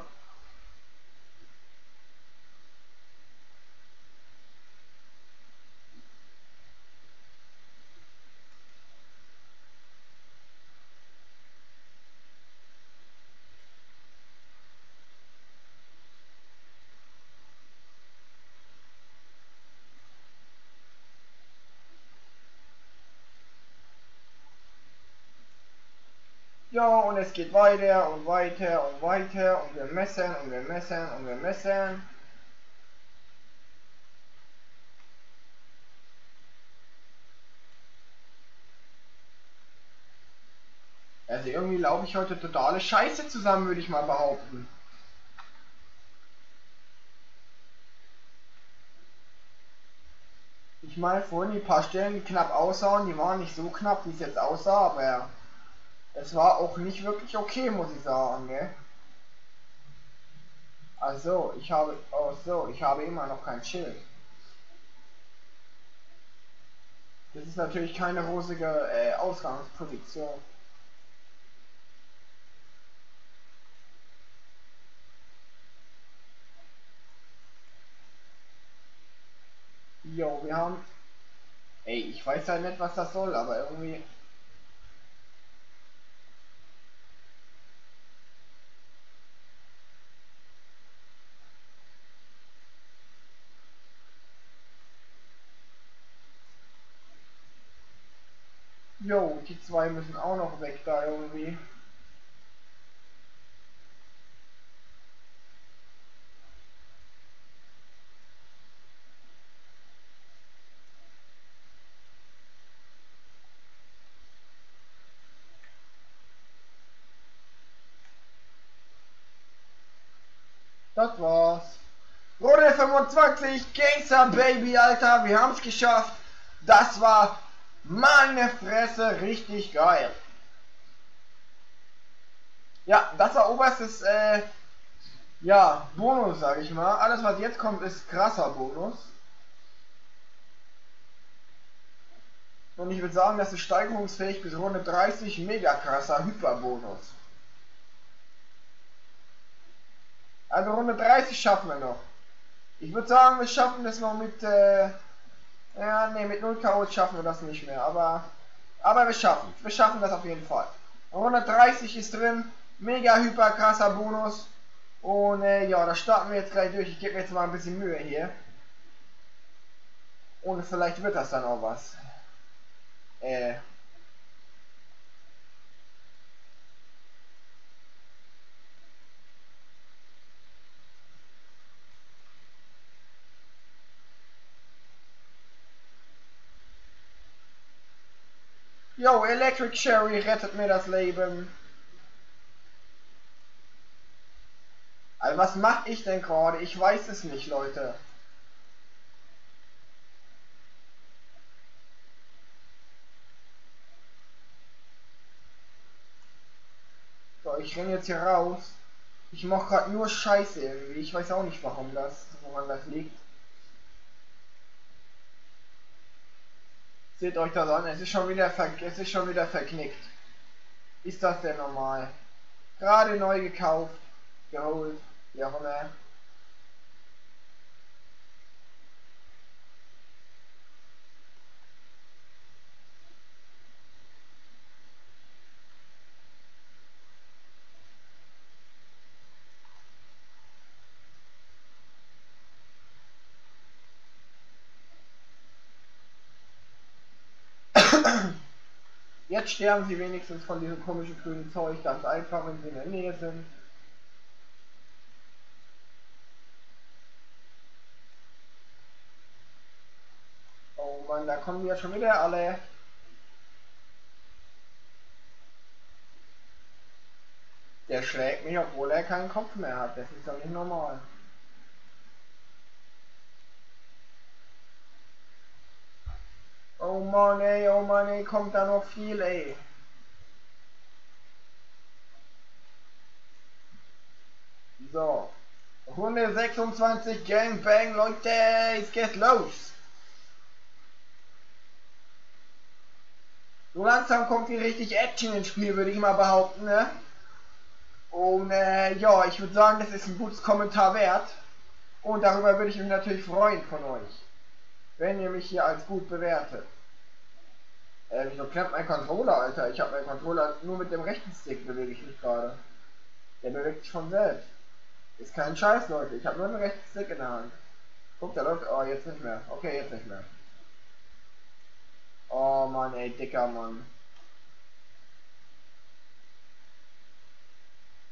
Ja, und es geht weiter und weiter und weiter und wir messen und wir messen und wir messen. Also irgendwie laufe ich heute totale Scheiße zusammen, würde ich mal behaupten. Ich meine, vorhin die paar Stellen, die knapp aussahen, die waren nicht so knapp, wie es jetzt aussah, aber es war auch nicht wirklich okay, muss ich sagen, ne? Also, ich habe, oh so, ich habe immer noch kein Schild. Das ist natürlich keine rosige äh, Ausgangsposition. Jo, wir haben... Ey, ich weiß ja nicht, was das soll, aber irgendwie... Jo, die zwei müssen auch noch weg da irgendwie. Das war's. Runde 25, Gangster Baby, Alter, wir haben es geschafft. Das war meine Fresse, richtig geil. Ja, das war oberstes, äh, ja, Bonus, sag ich mal. Alles, was jetzt kommt, ist krasser Bonus. Und ich würde sagen, das ist steigerungsfähig bis Runde 30, mega krasser Hyperbonus. Also Runde 30 schaffen wir noch. Ich würde sagen, wir schaffen das noch mit, äh, ja, ne, mit 0 K.O. schaffen wir das nicht mehr, aber, aber wir schaffen Wir schaffen das auf jeden Fall. 130 ist drin, mega hyper krasser Bonus. Und äh, ja, da starten wir jetzt gleich durch. Ich gebe mir jetzt mal ein bisschen Mühe hier. Und vielleicht wird das dann auch was. Äh, Yo, Electric Sherry rettet mir das Leben. Also was mache ich denn gerade? Ich weiß es nicht, Leute. So, ich renne jetzt hier raus. Ich mache gerade nur Scheiße irgendwie. Ich weiß auch nicht warum das, woran das liegt. Seht euch das an, es ist schon wieder, es ist schon wieder verknickt. Ist das denn normal? Gerade neu gekauft, geholt, wie auch immer. Jetzt sterben sie wenigstens von diesem komischen grünen Zeug ganz einfach, wenn sie in der Nähe sind. Oh Mann, da kommen ja schon wieder alle. Der schlägt mich, obwohl er keinen Kopf mehr hat. Das ist doch nicht normal. Oh Mann, ey, oh Mann, ey, kommt da noch viel, ey. So. Runde 26, Gangbang, Leute, es geht los. So langsam kommt hier richtig Action ins Spiel, würde ich mal behaupten, ne? Und äh, ja, ich würde sagen, das ist ein gutes Kommentar wert. Und darüber würde ich mich natürlich freuen von euch. Wenn ihr mich hier als gut bewertet. Äh, wieso klappt mein Controller, Alter? Ich habe meinen Controller nur mit dem rechten Stick bewege ich mich gerade. Der bewegt sich von selbst. Ist kein Scheiß, Leute. Ich habe nur einen rechten Stick in der Hand. Guck, der läuft. Oh, jetzt nicht mehr. Okay, jetzt nicht mehr. Oh Mann, ey, dicker Mann.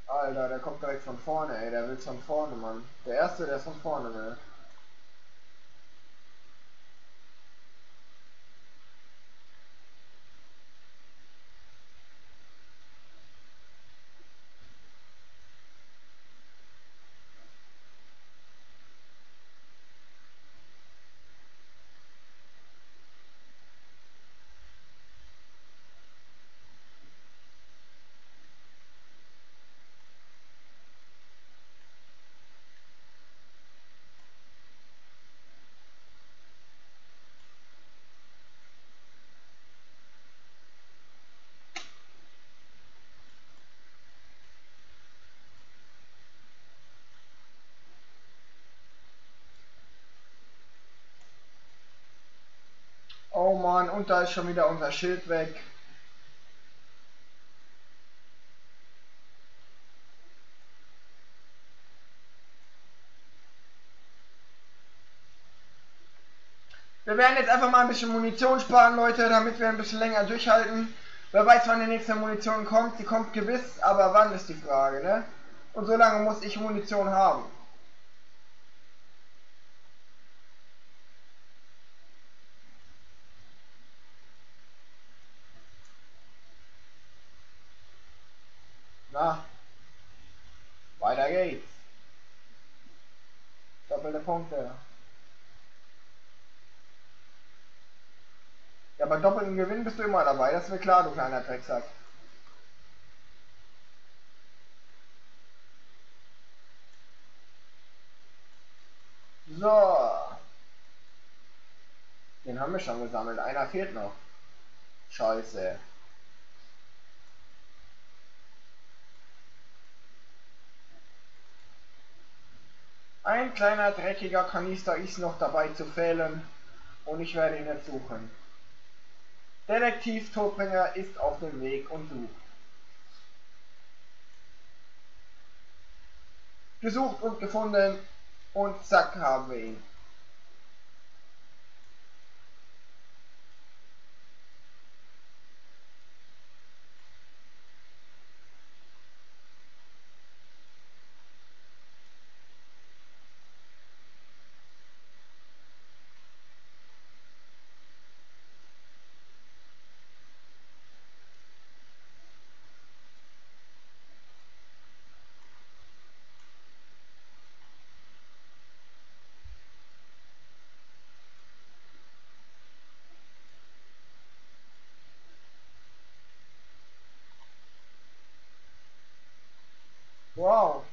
Alter, der kommt direkt von vorne, ey. Der will von vorne, Mann. Der erste, der ist von vorne, ne? Oh Mann, und da ist schon wieder unser Schild weg. Wir werden jetzt einfach mal ein bisschen Munition sparen, Leute, damit wir ein bisschen länger durchhalten. Wer weiß, wann die nächste Munition kommt. Sie kommt gewiss, aber wann ist die Frage, ne? Und so lange muss ich Munition haben. Na, weiter geht's. Doppelte Punkte. Ja, bei doppeltem Gewinn bist du immer dabei, das ist mir klar, du kleiner Drecksack. So. Den haben wir schon gesammelt. Einer fehlt noch. Scheiße. Ein kleiner dreckiger Kanister ist noch dabei zu fehlen und ich werde ihn jetzt suchen. Detektiv Todbringer ist auf dem Weg und sucht. Gesucht und gefunden und zack haben wir ihn. Wow.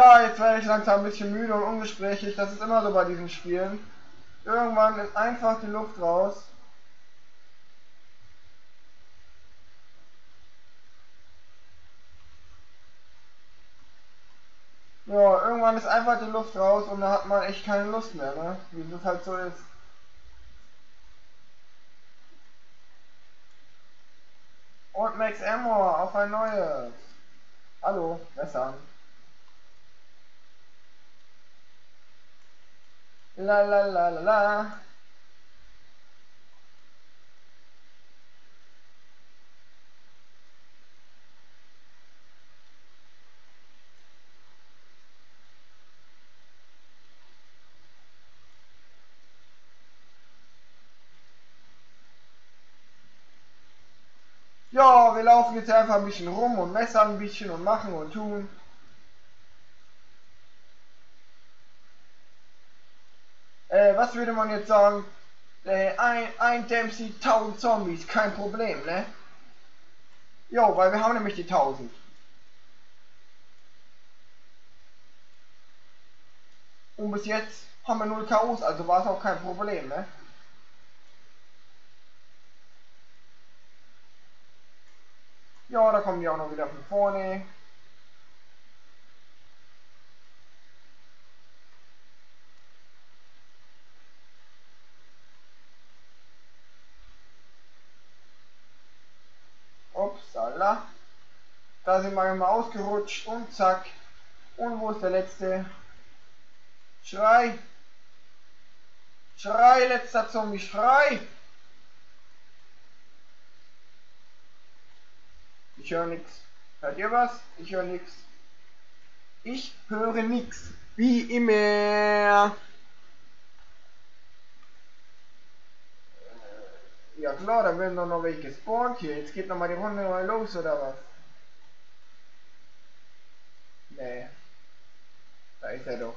Ja, jetzt werde ich langsam ein bisschen müde und ungesprächig. Das ist immer so bei diesen Spielen. Irgendwann ist einfach die Luft raus. Ja, irgendwann ist einfach die Luft raus und da hat man echt keine Lust mehr, ne? Wie es halt so ist. Und Max Amor auf ein neues. Hallo, besser. La la la la la. Ja, wir laufen jetzt einfach ein bisschen rum und messern ein bisschen und machen und tun. Äh, was würde man jetzt sagen? Äh, ein, ein Dempsey, 1000 Zombies, kein Problem, ne? Jo, weil wir haben nämlich die 1000. Und bis jetzt haben wir 0 KOs, also war es auch kein Problem, ne? Ja, da kommen die auch noch wieder von vorne. Da sind wir mal ausgerutscht und zack. Und wo ist der letzte? Schrei! Schrei, letzter Zombie, schrei! Ich höre nichts. Hört ihr was? Ich höre nichts. Ich höre nichts. Wie immer. Ja klar, da werden doch noch welche gespawnt hier. Jetzt geht noch mal die Runde mal los, oder was? Nee. Da ist er doch.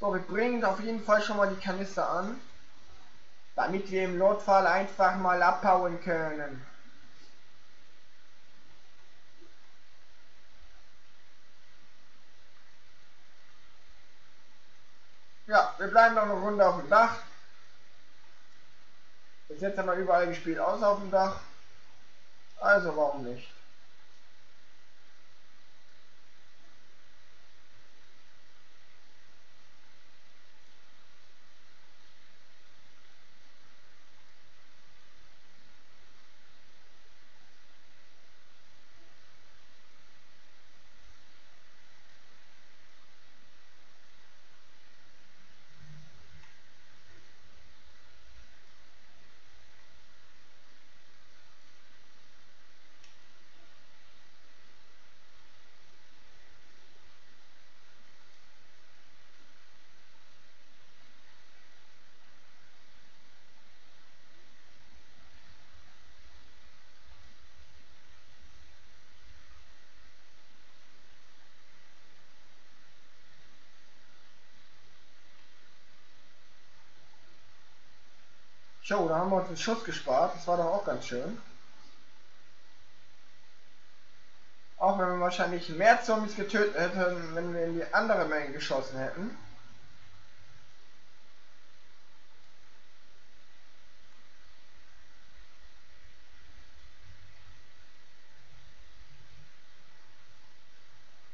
So, wir bringen auf jeden Fall schon mal die Kanister an damit wir im Notfall einfach mal abhauen können. Ja, wir bleiben noch eine Runde auf dem Dach. Bis jetzt haben wir überall gespielt, außer auf dem Dach. Also warum nicht? Jo, da haben wir uns einen Schuss gespart. Das war doch auch ganz schön. Auch wenn wir wahrscheinlich mehr Zombies getötet hätten, wenn wir in die andere Menge geschossen hätten.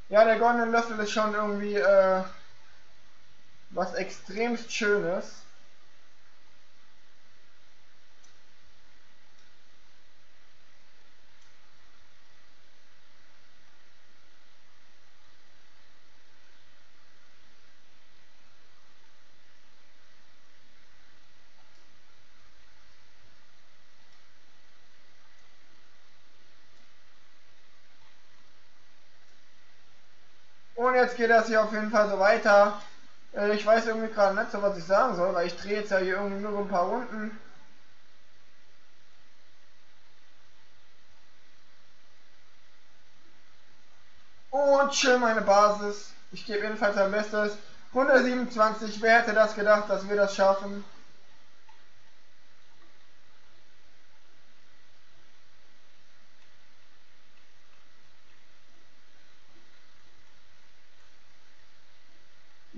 Ja, der goldene Löffel ist schon irgendwie äh, was extremst Schönes. Und jetzt geht das hier auf jeden Fall so weiter. Äh, ich weiß irgendwie gerade nicht so, was ich sagen soll, weil ich drehe jetzt ja hier irgendwie nur ein paar Runden. Und schön meine Basis. Ich gebe jedenfalls mein Bestes. 127, wer hätte das gedacht, dass wir das schaffen?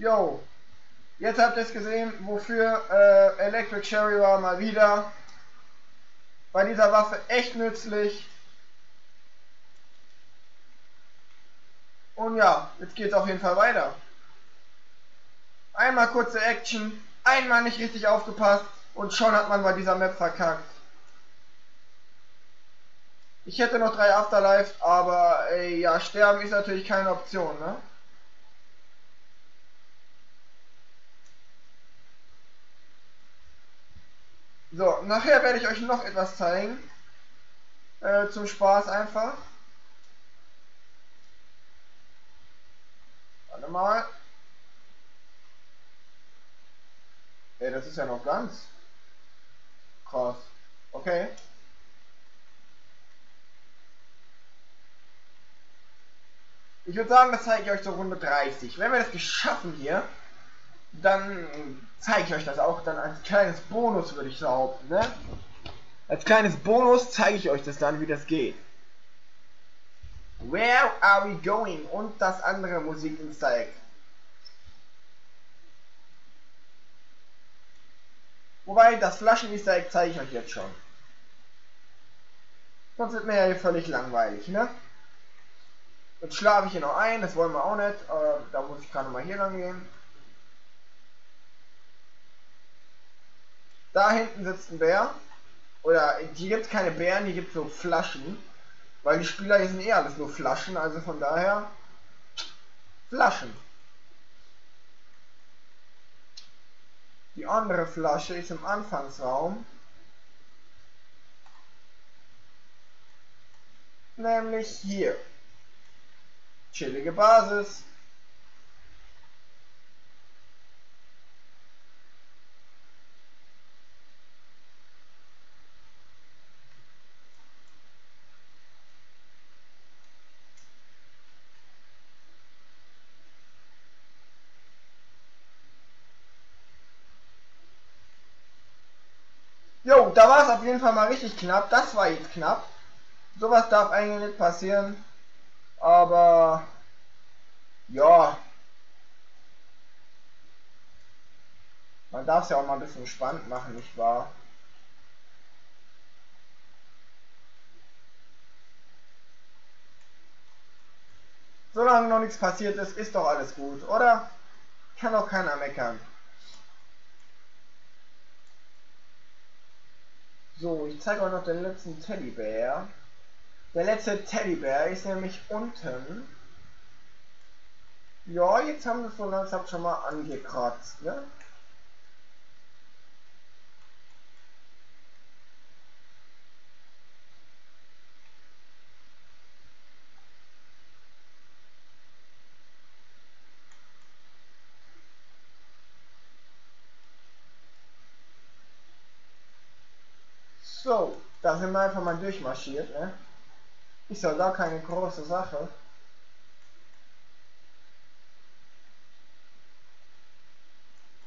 Yo, jetzt habt ihr es gesehen, wofür äh, Electric Cherry war mal wieder. Bei dieser Waffe echt nützlich. Und ja, jetzt geht es auf jeden Fall weiter. Einmal kurze Action, einmal nicht richtig aufgepasst und schon hat man bei dieser Map verkackt. Ich hätte noch drei Afterlife, aber ey, ja, sterben ist natürlich keine Option, ne? So, nachher werde ich euch noch etwas zeigen. Äh, zum Spaß einfach. Warte mal. Ey, das ist ja noch ganz. Krass. Okay. Ich würde sagen, das zeige ich euch zur Runde 30. Wenn wir das geschaffen hier, dann zeige ich euch das auch dann als kleines Bonus, würde ich behaupten. Ne? Als kleines Bonus zeige ich euch das dann, wie das geht. Where are we going? Und das andere Musik ins Eck. Wobei, das Flaschen-Easter Egg zeige ich euch jetzt schon. Sonst wird mir ja hier völlig langweilig, ne? Jetzt schlafe ich hier noch ein, das wollen wir auch nicht. Äh, da muss ich gerade mal hier lang gehen. Da hinten sitzt ein Bär. Oder hier gibt es keine Bären, hier gibt es so Flaschen. Weil die Spieler hier sind eh alles nur Flaschen, also von daher Flaschen. Die andere Flasche ist im Anfangsraum. Nämlich hier. Chillige Basis. Jo, da war es auf jeden Fall mal richtig knapp. Das war jetzt knapp. Sowas darf eigentlich nicht passieren. Aber ja. Man darf es ja auch mal ein bisschen spannend machen, nicht wahr? Solange noch nichts passiert ist, ist doch alles gut, oder? Kann doch keiner meckern. So, ich zeige euch noch den letzten Teddybär. Der letzte Teddybär ist nämlich unten. Ja, jetzt haben wir es so langsam schon mal angekratzt, ne? So, da sind wir einfach mal durchmarschiert, ne? Ist ja gar keine große Sache.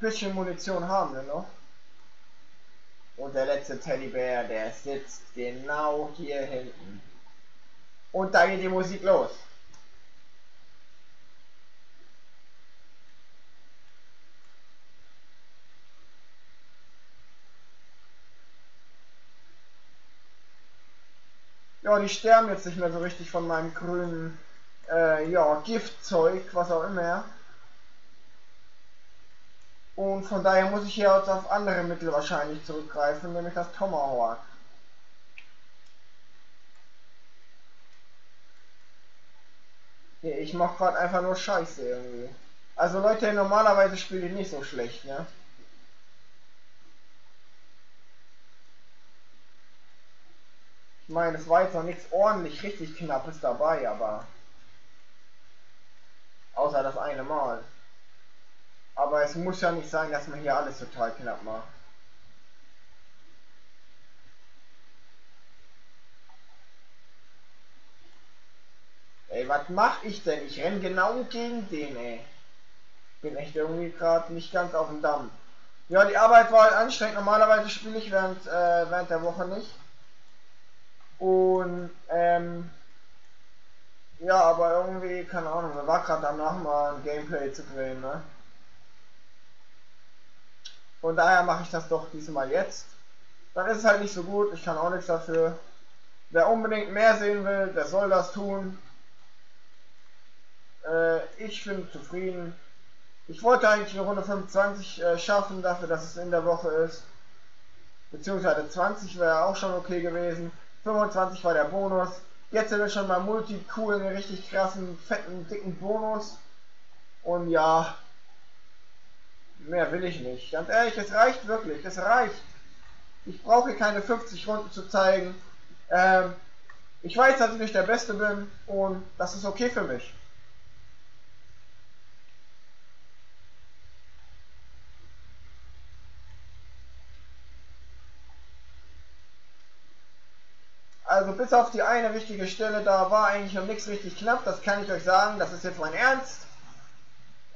Bisschen Munition haben wir noch. Und der letzte Teddybär, der sitzt genau hier hinten. Und da geht die Musik los. Ja, die sterben jetzt nicht mehr so richtig von meinem grünen, äh, ja, Giftzeug, was auch immer. Und von daher muss ich hier jetzt auf andere Mittel wahrscheinlich zurückgreifen, nämlich das Tomahawk. Ich mach gerade einfach nur Scheiße irgendwie. Also Leute, normalerweise spiele ich nicht so schlecht, ne? Ich meine, es war jetzt noch nichts ordentlich richtig knappes dabei, aber außer das eine Mal. Aber es muss ja nicht sein, dass man hier alles total knapp macht. Ey, was mach ich denn? Ich renn genau gegen den, ey. Bin echt irgendwie gerade nicht ganz auf dem Damm. Ja, die Arbeit war halt anstrengend. Normalerweise spiele ich während, äh, während der Woche nicht. Und ähm, ja, aber irgendwie, keine Ahnung, da war gerade danach mal ein Gameplay zu drehen, ne? Von daher mache ich das doch diesmal jetzt. Dann ist es halt nicht so gut, ich kann auch nichts dafür. Wer unbedingt mehr sehen will, der soll das tun. Äh, ich bin zufrieden. Ich wollte eigentlich eine Runde 25 äh, schaffen, dafür, dass es in der Woche ist. Beziehungsweise 20 wäre auch schon okay gewesen. 25 war der Bonus. Jetzt sind wir schon mal Multi-Cool, einen richtig krassen, fetten, dicken Bonus. Und ja, mehr will ich nicht. Ganz ehrlich, es reicht wirklich, es reicht. Ich brauche keine 50 Runden zu zeigen. Ähm, ich weiß, dass ich nicht der Beste bin und das ist okay für mich. Also bis auf die eine richtige Stelle, da war eigentlich noch nichts richtig knapp, das kann ich euch sagen, das ist jetzt mein Ernst.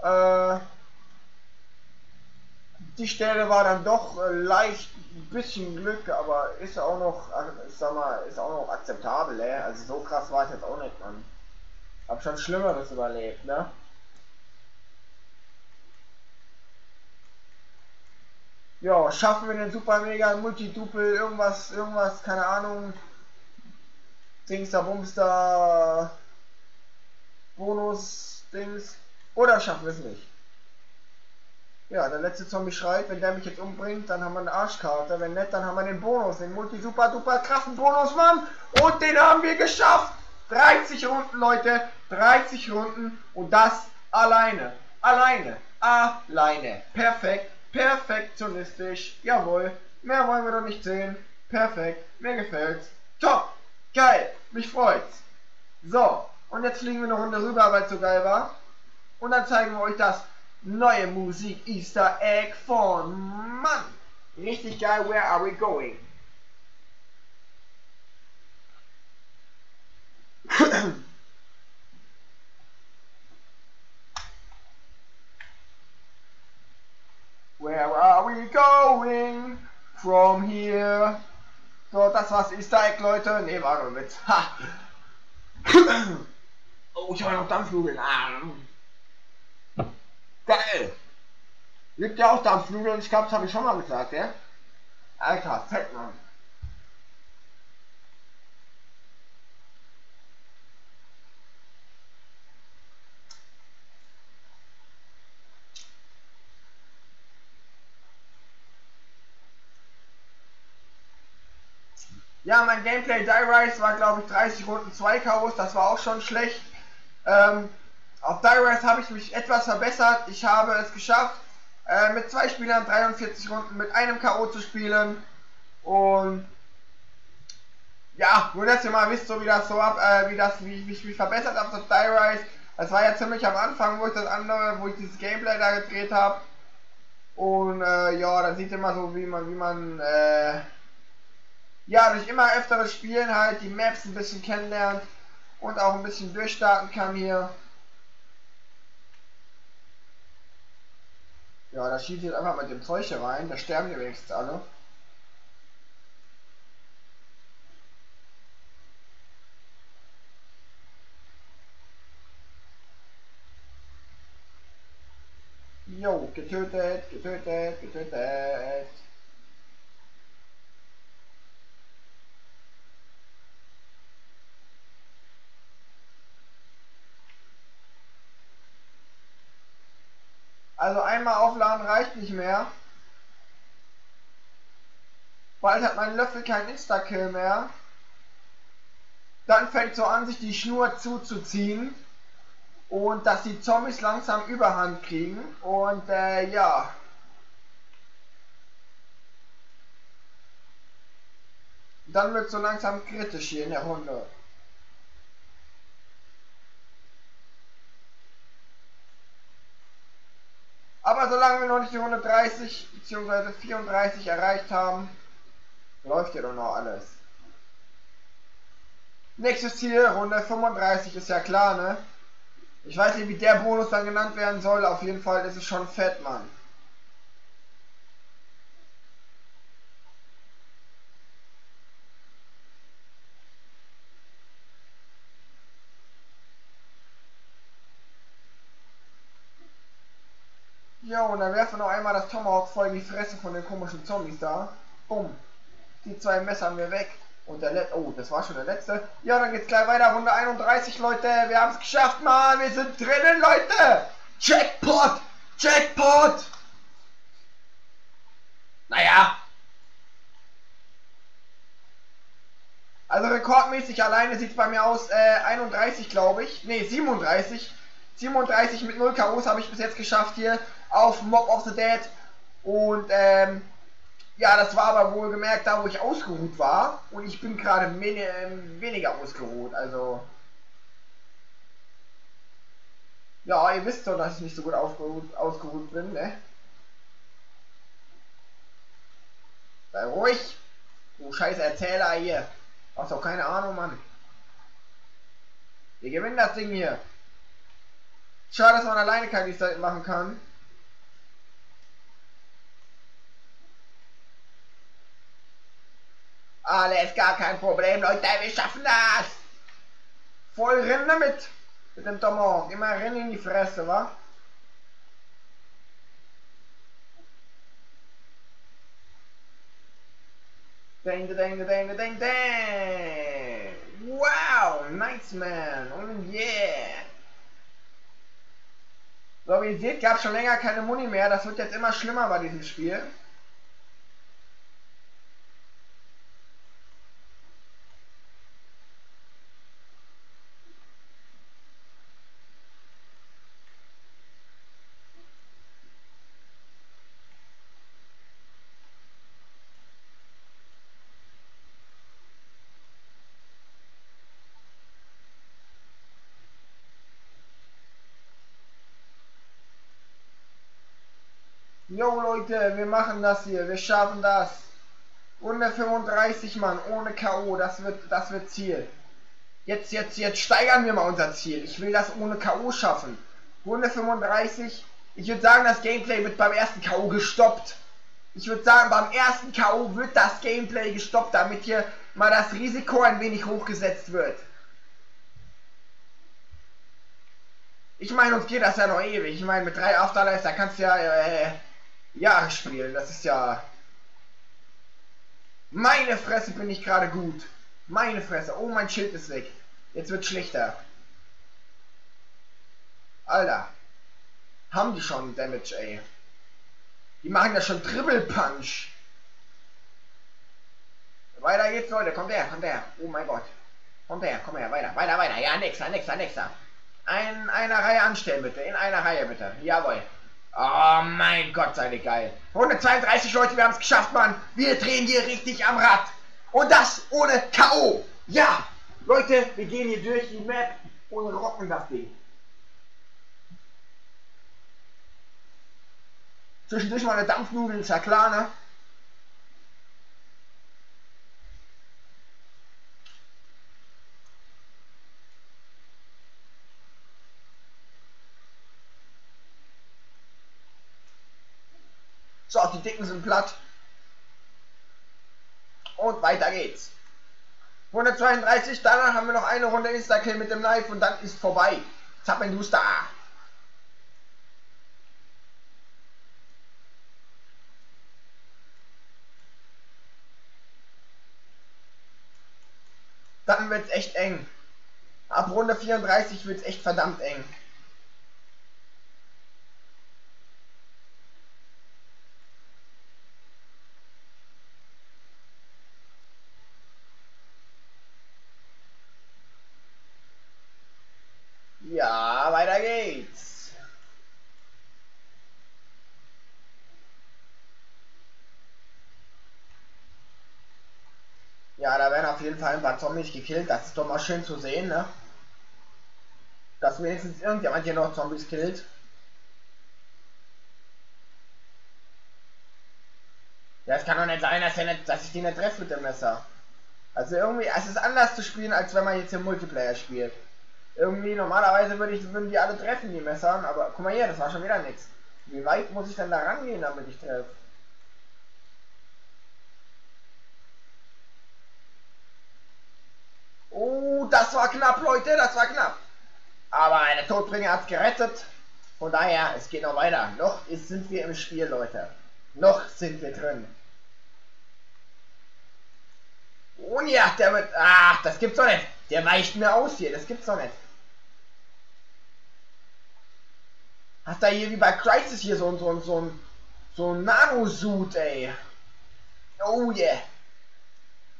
Äh, die Stelle war dann doch äh, leicht ein bisschen Glück, aber ist auch noch, ich sag mal, ist auch noch akzeptabel, ey. Also so krass war es jetzt auch nicht, man. Hab schon Schlimmeres überlebt, ne? Ja, schaffen wir den Super Mega Multi-Dupel, irgendwas, irgendwas, keine Ahnung. Dings da, Bums da, Bonus, Dings. Oder schaffen wir es nicht? Ja, der letzte Zombie schreit, wenn der mich jetzt umbringt, dann haben wir eine Arschkarte. Wenn nicht, dann haben wir den Bonus, den Multi-Super-Duper krassen Bonus, Mann. Und den haben wir geschafft. 30 Runden, Leute. 30 Runden. Und das alleine. Alleine. Alleine. Perfekt. Perfektionistisch. Jawohl. Mehr wollen wir doch nicht sehen. Perfekt. Mir gefällt's. Top. Geil. Mich freut's. So. Und jetzt fliegen wir eine Runde rüber, weil es so geil war. Und dann zeigen wir euch das neue Musik Easter Egg von Mann. Richtig geil. Where are we going? Where are we going from here? So, das war's Easter Egg, Leute. Ne, war nur Witz. Ha. oh, ich habe noch Dampfnudeln. Ah. Geil. Liebt ihr auch Dampfnudeln? Ich glaube, das habe ich schon mal gesagt, ja? Alter, fett, Ja, mein Gameplay Die Rise war glaube ich 30 Runden 2 Chaos, das war auch schon schlecht. Ähm, auf Die Rise habe ich mich etwas verbessert. Ich habe es geschafft, äh, mit zwei Spielern 43 Runden mit einem K.O. zu spielen. Und ja, nur dass ihr mal wisst, so wie das so ab, äh, wie das, wie ich mich verbessert habe auf Die Rise. Das war ja ziemlich am Anfang, wo ich das andere, wo ich dieses Gameplay da gedreht habe. Und äh, ja, da sieht ihr mal so, wie man, wie man äh, ja, durch immer öfteres Spielen halt die Maps ein bisschen kennenlernt und auch ein bisschen durchstarten kann hier. Ja, da schießt jetzt einfach mit dem Zeug hier rein, da sterben die wenigstens alle. Jo, getötet, getötet, getötet. Also einmal aufladen reicht nicht mehr. Bald hat mein Löffel kein Insta-Kill mehr. Dann fängt so an, sich die Schnur zuzuziehen. Und dass die Zombies langsam Überhand kriegen. Und äh, ja. Dann wird so langsam kritisch hier in der Runde. Aber solange wir noch nicht die 130 bzw. 34 erreicht haben, läuft ja doch noch alles. Nächstes Ziel, Runde 35 ist ja klar, ne? Ich weiß nicht, wie der Bonus dann genannt werden soll, auf jeden Fall ist es schon fett, Mann. Ja, und dann werfen wir noch einmal das Tomahawk voll in die Fresse von den komischen Zombies da. Bumm. Die zwei Messer haben wir weg. Und der letzte, oh, das war schon der letzte. Ja, dann geht's gleich weiter. Runde 31, Leute. Wir haben es geschafft, Mann. Wir sind drinnen, Leute. Jackpot. Jackpot. Naja. Also rekordmäßig alleine sieht es bei mir aus. Äh, 31, glaube ich. Ne, 37. 37 mit 0 K.O.s habe ich bis jetzt geschafft hier auf Mob of the Dead. Und ähm, ja, das war aber wohl gemerkt da, wo ich ausgeruht war. Und ich bin gerade ähm, weniger ausgeruht. Also. Ja, ihr wisst doch, dass ich nicht so gut ausgeruht, ausgeruht bin, ne? Sei ruhig. Du scheiß Erzähler hier. Hast doch keine Ahnung, Mann. Wir gewinnen das Ding hier. Schade, dass man alleine kein Restart machen kann. Alles gar kein Problem, Leute, wir schaffen das! Voll rennen damit! Mit dem Tomahawk, immer rennen in die Fresse, wa? Ding, ding, ding, ding, ding! Wow, nice man! Und yeah! So, wie ihr seht, gab es schon länger keine Muni mehr. Das wird jetzt immer schlimmer bei diesem Spiel. Jo Leute, wir machen das hier, wir schaffen das. Runde 35 Mann, ohne K.O., das wird, das wird Ziel. Jetzt, jetzt, jetzt steigern wir mal unser Ziel. Ich will das ohne K.O. schaffen. Runde 35. Ich würde sagen, das Gameplay wird beim ersten K.O. gestoppt. Ich würde sagen, beim ersten K.O. wird das Gameplay gestoppt, damit hier mal das Risiko ein wenig hochgesetzt wird. Ich meine, uns geht das ja noch ewig. Ich meine, mit drei Afterlives, da kannst du ja äh, Jahre spielen. Das ist ja... Meine Fresse bin ich gerade gut. Meine Fresse. Oh, mein Schild ist weg. Jetzt wird schlechter. Alter. Haben die schon Damage, ey. Die machen ja schon Triple Punch. Weiter geht's, Leute. Kommt her, kommt her. Oh mein Gott. Kommt her, komm her. Weiter, weiter, weiter. Ja, nächster, nächster, nächster. Ein, eine Reihe anstellen, bitte. In einer Reihe, bitte. Jawohl. Oh mein Gott, ihr geil. 132 Leute, wir haben es geschafft, Mann. Wir drehen hier richtig am Rad. Und das ohne K.O. Ja, Leute, wir gehen hier durch die Map und rocken das Ding. Zwischendurch mal eine Dampfnudel, ist ja klar, ne? So, die Dicken sind platt. Und weiter geht's. 132, danach haben wir noch eine Runde Insta-Kill mit dem Knife und dann ist vorbei. Zappenduster. Dann wird's echt eng. Ab Runde 34 wird's echt verdammt eng. Ja, weiter geht's. Ja, da werden auf jeden Fall ein paar Zombies gekillt. Das ist doch mal schön zu sehen, ne? Dass wenigstens irgendjemand hier noch Zombies killt. Ja, es kann doch nicht sein, dass, nicht, dass ich die nicht treffe mit dem Messer. Also irgendwie, es ist anders zu spielen, als wenn man jetzt im Multiplayer spielt. Irgendwie, normalerweise würde ich, würden die alle treffen, die Messern, aber guck mal hier, das war schon wieder nichts. Wie weit muss ich denn da rangehen, damit ich treffe? Oh, das war knapp, Leute, das war knapp. Aber der Todbringer hat es gerettet. Von daher, es geht noch weiter. Noch ist, sind wir im Spiel, Leute. Noch sind wir drin. Und ja, der wird... Ach, das gibt's doch nicht. Der weicht mir aus hier, das gibt's doch nicht. Hast da hier wie bei Crisis hier so, so, so ein so ein Nano-Suit, ey. Oh yeah.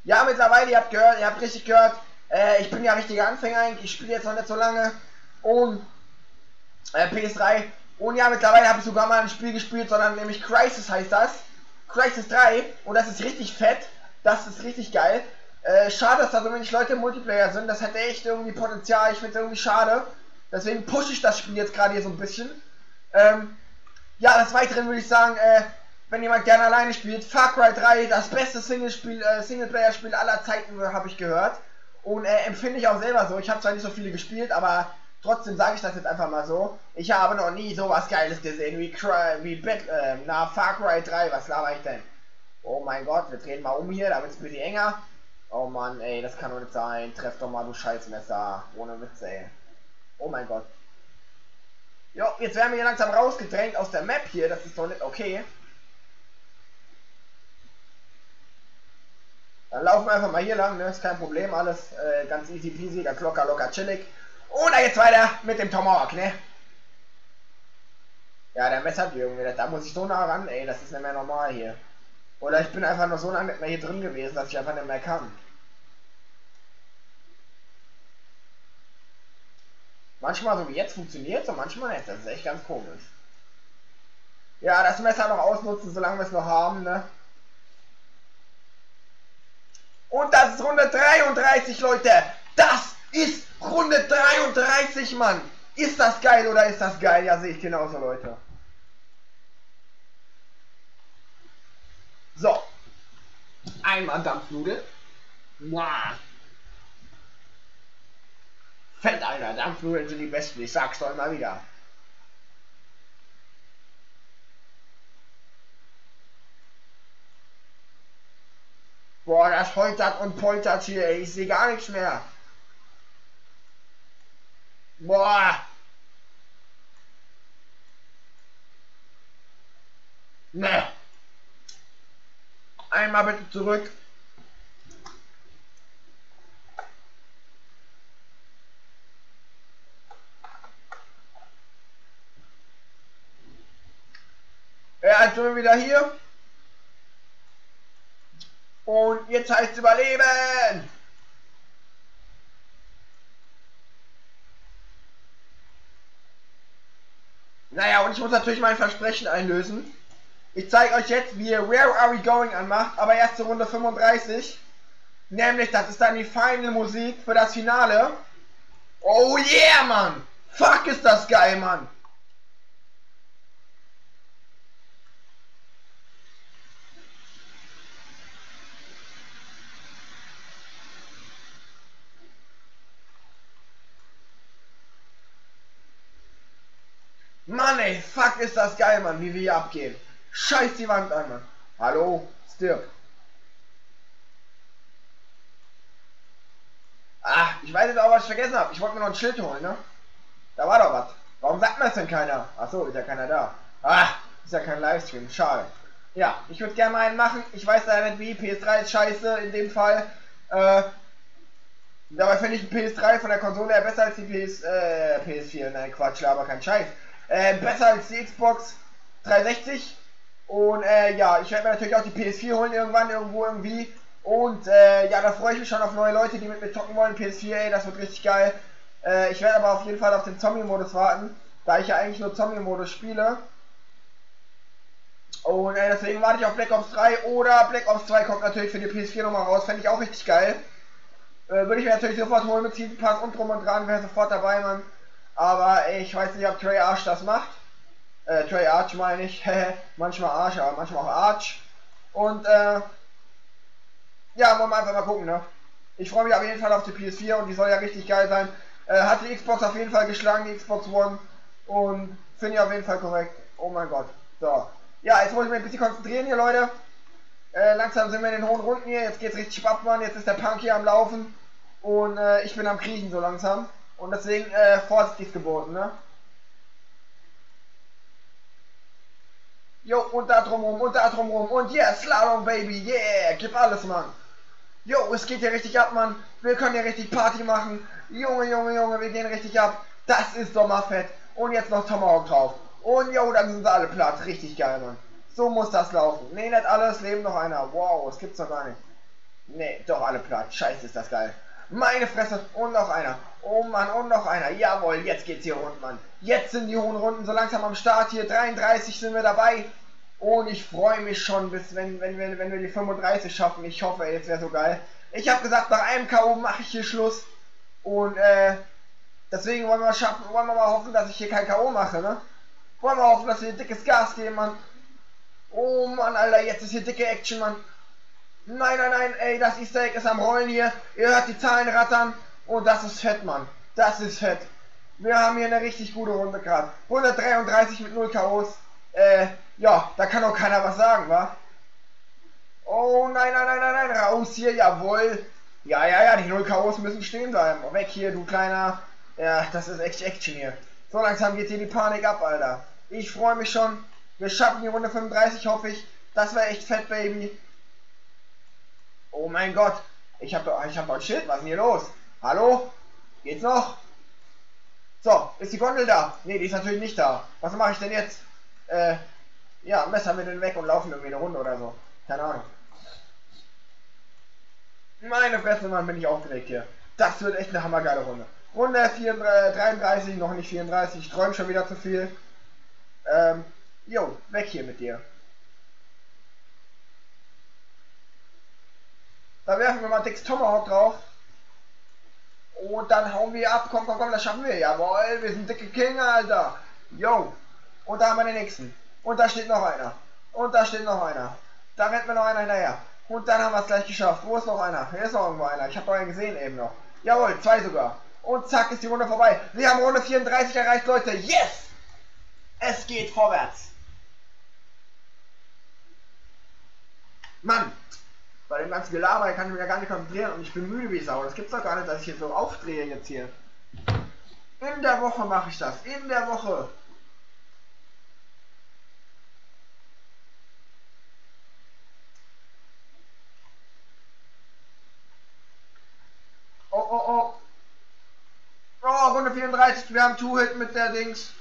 Ja, mittlerweile, ihr habt gehört, ihr habt richtig gehört, äh, ich bin ja richtiger Anfänger, ich spiele jetzt noch nicht so lange. Und äh, PS3. Und ja, mittlerweile habe ich sogar mal ein Spiel gespielt, sondern nämlich Crisis heißt das. Crisis 3. Und das ist richtig fett. Das ist richtig geil. Äh, schade, dass da so wenig Leute im Multiplayer sind. Das hätte echt irgendwie Potenzial. Ich finde es irgendwie schade. Deswegen pushe ich das Spiel jetzt gerade hier so ein bisschen. Ähm, ja, des Weiteren würde ich sagen, äh, wenn jemand gerne alleine spielt, Far Cry 3, das beste Singlespiel, äh, Singleplayer-Spiel aller Zeiten, habe ich gehört. Und äh, empfinde ich auch selber so. Ich habe zwar nicht so viele gespielt, aber trotzdem sage ich das jetzt einfach mal so. Ich habe noch nie sowas Geiles gesehen wie, Cry, wie Bat, äh, na, Far Cry 3. Was laber ich denn? Oh mein Gott, wir drehen mal um hier, damit es ein bisschen enger. Oh Mann, ey, das kann doch nicht sein. Treff doch mal, du Scheißmesser. Ohne Witz, ey. Oh mein Gott. Jo, jetzt werden wir hier langsam rausgedrängt aus der Map hier. Das ist doch nicht okay. Dann laufen wir einfach mal hier lang, ne? Ist kein Problem, alles äh, ganz easy peasy, ganz locker, locker, chillig. Und dann geht's weiter mit dem Tomahawk, ne? Ja, der Messer, Junge, da muss ich so nah ran, ey, das ist nicht mehr normal hier. Oder ich bin einfach nur so lange nicht mehr hier drin gewesen, dass ich einfach nicht mehr kann. Manchmal so wie jetzt funktioniert es und manchmal nicht. Das ist echt ganz komisch. Ja, das Messer noch ausnutzen, solange wir es noch haben, ne? Und das ist Runde 33, Leute. Das ist Runde 33, Mann. Ist das geil oder ist das geil? Ja, sehe ich genauso, Leute. So. Einmal Dampfnudel. Wow. Fett, Alter. Dampfnudeln sind die besten. Ich sag's doch immer wieder. Boah, das holtert und poltert hier, ey. Ich sehe gar nichts mehr. Boah. Ne. Einmal bitte zurück. Sind wir wieder hier. Und jetzt heißt es überleben. Naja, und ich muss natürlich mein Versprechen einlösen. Ich zeige euch jetzt, wie ihr Where Are We Going anmacht, aber erst zur Runde 35. Nämlich, das ist dann die Final Musik für das Finale. Oh yeah, Mann! Fuck, ist das geil, Mann! Mann ey, fuck ist das geil, Mann, wie wir hier abgehen. Scheiß die Wand an, Mann. Hallo, stirb. Ah, ich weiß jetzt auch, was ich vergessen habe. Ich wollte mir noch ein Schild holen, ne? Da war doch was. Warum sagt mir das denn keiner? Achso, ist ja keiner da. Ah, ist ja kein Livestream. Schade. Ja, ich würde gerne mal einen machen. Ich weiß leider nicht wie. PS3 ist scheiße in dem Fall. Äh, dabei finde ich ein PS3 von der Konsole her besser als die PS, äh, PS4. Nein, Quatsch, aber kein Scheiß. Äh, besser als die Xbox 360. Und äh, ja, ich werde mir natürlich auch die PS4 holen irgendwann, irgendwo, irgendwie. Und äh, ja, da freue ich mich schon auf neue Leute, die mit mir zocken wollen. PS4, ey, das wird richtig geil. Äh, ich werde aber auf jeden Fall auf den Zombie-Modus warten, da ich ja eigentlich nur Zombie-Modus spiele. Und äh, deswegen warte ich auf Black Ops 3 oder Black Ops 2 kommt natürlich für die PS4 nochmal raus. Fände ich auch richtig geil. Äh, würde ich mir natürlich sofort holen mit Season Pass und drum und dran, wäre sofort dabei, Mann. Aber ich weiß nicht, ob Trey Arch das macht. Äh, Trey Arch meine ich. manchmal Arch, aber manchmal auch Arch. Und äh, ja, wollen wir einfach mal gucken, ne? Ich freue mich auf jeden Fall auf die PS4 und die soll ja richtig geil sein. Äh, hat die Xbox auf jeden Fall geschlagen, die Xbox One. Und finde ich auf jeden Fall korrekt. Oh mein Gott. So. Ja, jetzt muss ich mich ein bisschen konzentrieren hier, Leute. Äh, langsam sind wir in den hohen Runden hier. Jetzt geht's richtig ab, Mann. Jetzt ist der Punk hier am Laufen. Und äh, ich bin am Kriechen so langsam. Und deswegen äh, vorsichtig geboten, ne? Jo, und da drumrum, und da drumrum. Und yeah, Slalom, Baby, yeah, gib alles, Mann. Jo, es geht hier richtig ab, Mann. Wir können hier richtig Party machen. Junge, Junge, Junge, wir gehen richtig ab. Das ist doch mal fett. Und jetzt noch Tomahawk drauf. Und jo, dann sind sie alle platt. Richtig geil, Mann. So muss das laufen. Nee, nicht alles, leben noch einer. Wow, das gibt's doch gar nicht. Nee, doch alle platt. Scheiße, ist das geil. Meine Fresse. Und noch einer. Oh Mann, und noch einer. Jawohl, jetzt geht's hier rund, Mann. Jetzt sind die hohen Runden so langsam am Start hier. 33 sind wir dabei. Und ich freue mich schon, bis wenn, wenn, wir, wenn wir die 35 schaffen. Ich hoffe, ey, wäre so geil. Ich habe gesagt, nach einem K.O. mache ich hier Schluss. Und äh, deswegen wollen wir, schaffen, wollen wir mal hoffen, dass ich hier kein K.O. mache, ne? Wollen wir hoffen, dass wir dickes Gas geben, Mann. Oh Mann, Alter, jetzt ist hier dicke Action, Mann. Nein, nein, nein, ey, das Easter Egg ist am Rollen hier. Ihr hört die Zahlen rattern. Und das ist fett, Mann. Das ist fett. Wir haben hier eine richtig gute Runde gerade. 133 mit 0 K.O.s. Äh, ja, da kann auch keiner was sagen, wa? Oh, nein, nein, nein, nein, nein, raus hier, jawohl. Ja, ja, ja, die 0 K.O.s müssen stehen bleiben. Weg hier, du kleiner. Ja, das ist echt Action hier. So langsam geht hier die Panik ab, Alter. Ich freue mich schon. Wir schaffen die Runde 35, hoffe ich. Das wäre echt fett, Baby. Oh mein Gott. Ich habe ich hab ein Schild. Was ist denn hier los? Hallo? Geht's noch? So, ist die Gondel da? Ne, die ist natürlich nicht da. Was mache ich denn jetzt? Äh, ja, Messer wir den weg und laufen irgendwie eine Runde oder so. Keine Ahnung. Meine Fresse, Mann, bin ich aufgeregt hier. Das wird echt eine hammergeile Runde. Runde 34, 33, noch nicht 34. Ich träume schon wieder zu viel. Ähm, jo, weg hier mit dir. Da werfen wir mal Dix Tomahawk drauf. Und dann hauen wir ab. Komm, komm, komm, das schaffen wir. Jawohl, wir sind dicke King, Alter. Yo. Und da haben wir den nächsten. Und da steht noch einer. Und da steht noch einer. Da rennt mir noch einer hinterher. Und dann haben wir es gleich geschafft. Wo ist noch einer? Hier ist noch irgendwo einer. Ich habe einen gesehen eben noch. Jawohl, zwei sogar. Und zack ist die Runde vorbei. Wir haben Runde 34 erreicht, Leute. Yes! Es geht vorwärts. Mann, bei dem ganzen Gelaber kann ich mich ja gar nicht konzentrieren und ich bin müde wie Sau. Das gibt's doch gar nicht, dass ich hier so aufdrehe jetzt hier. In der Woche mache ich das. In der Woche. Oh, oh, oh. Oh, Runde 34. Wir haben Two-Hit mit der Dings.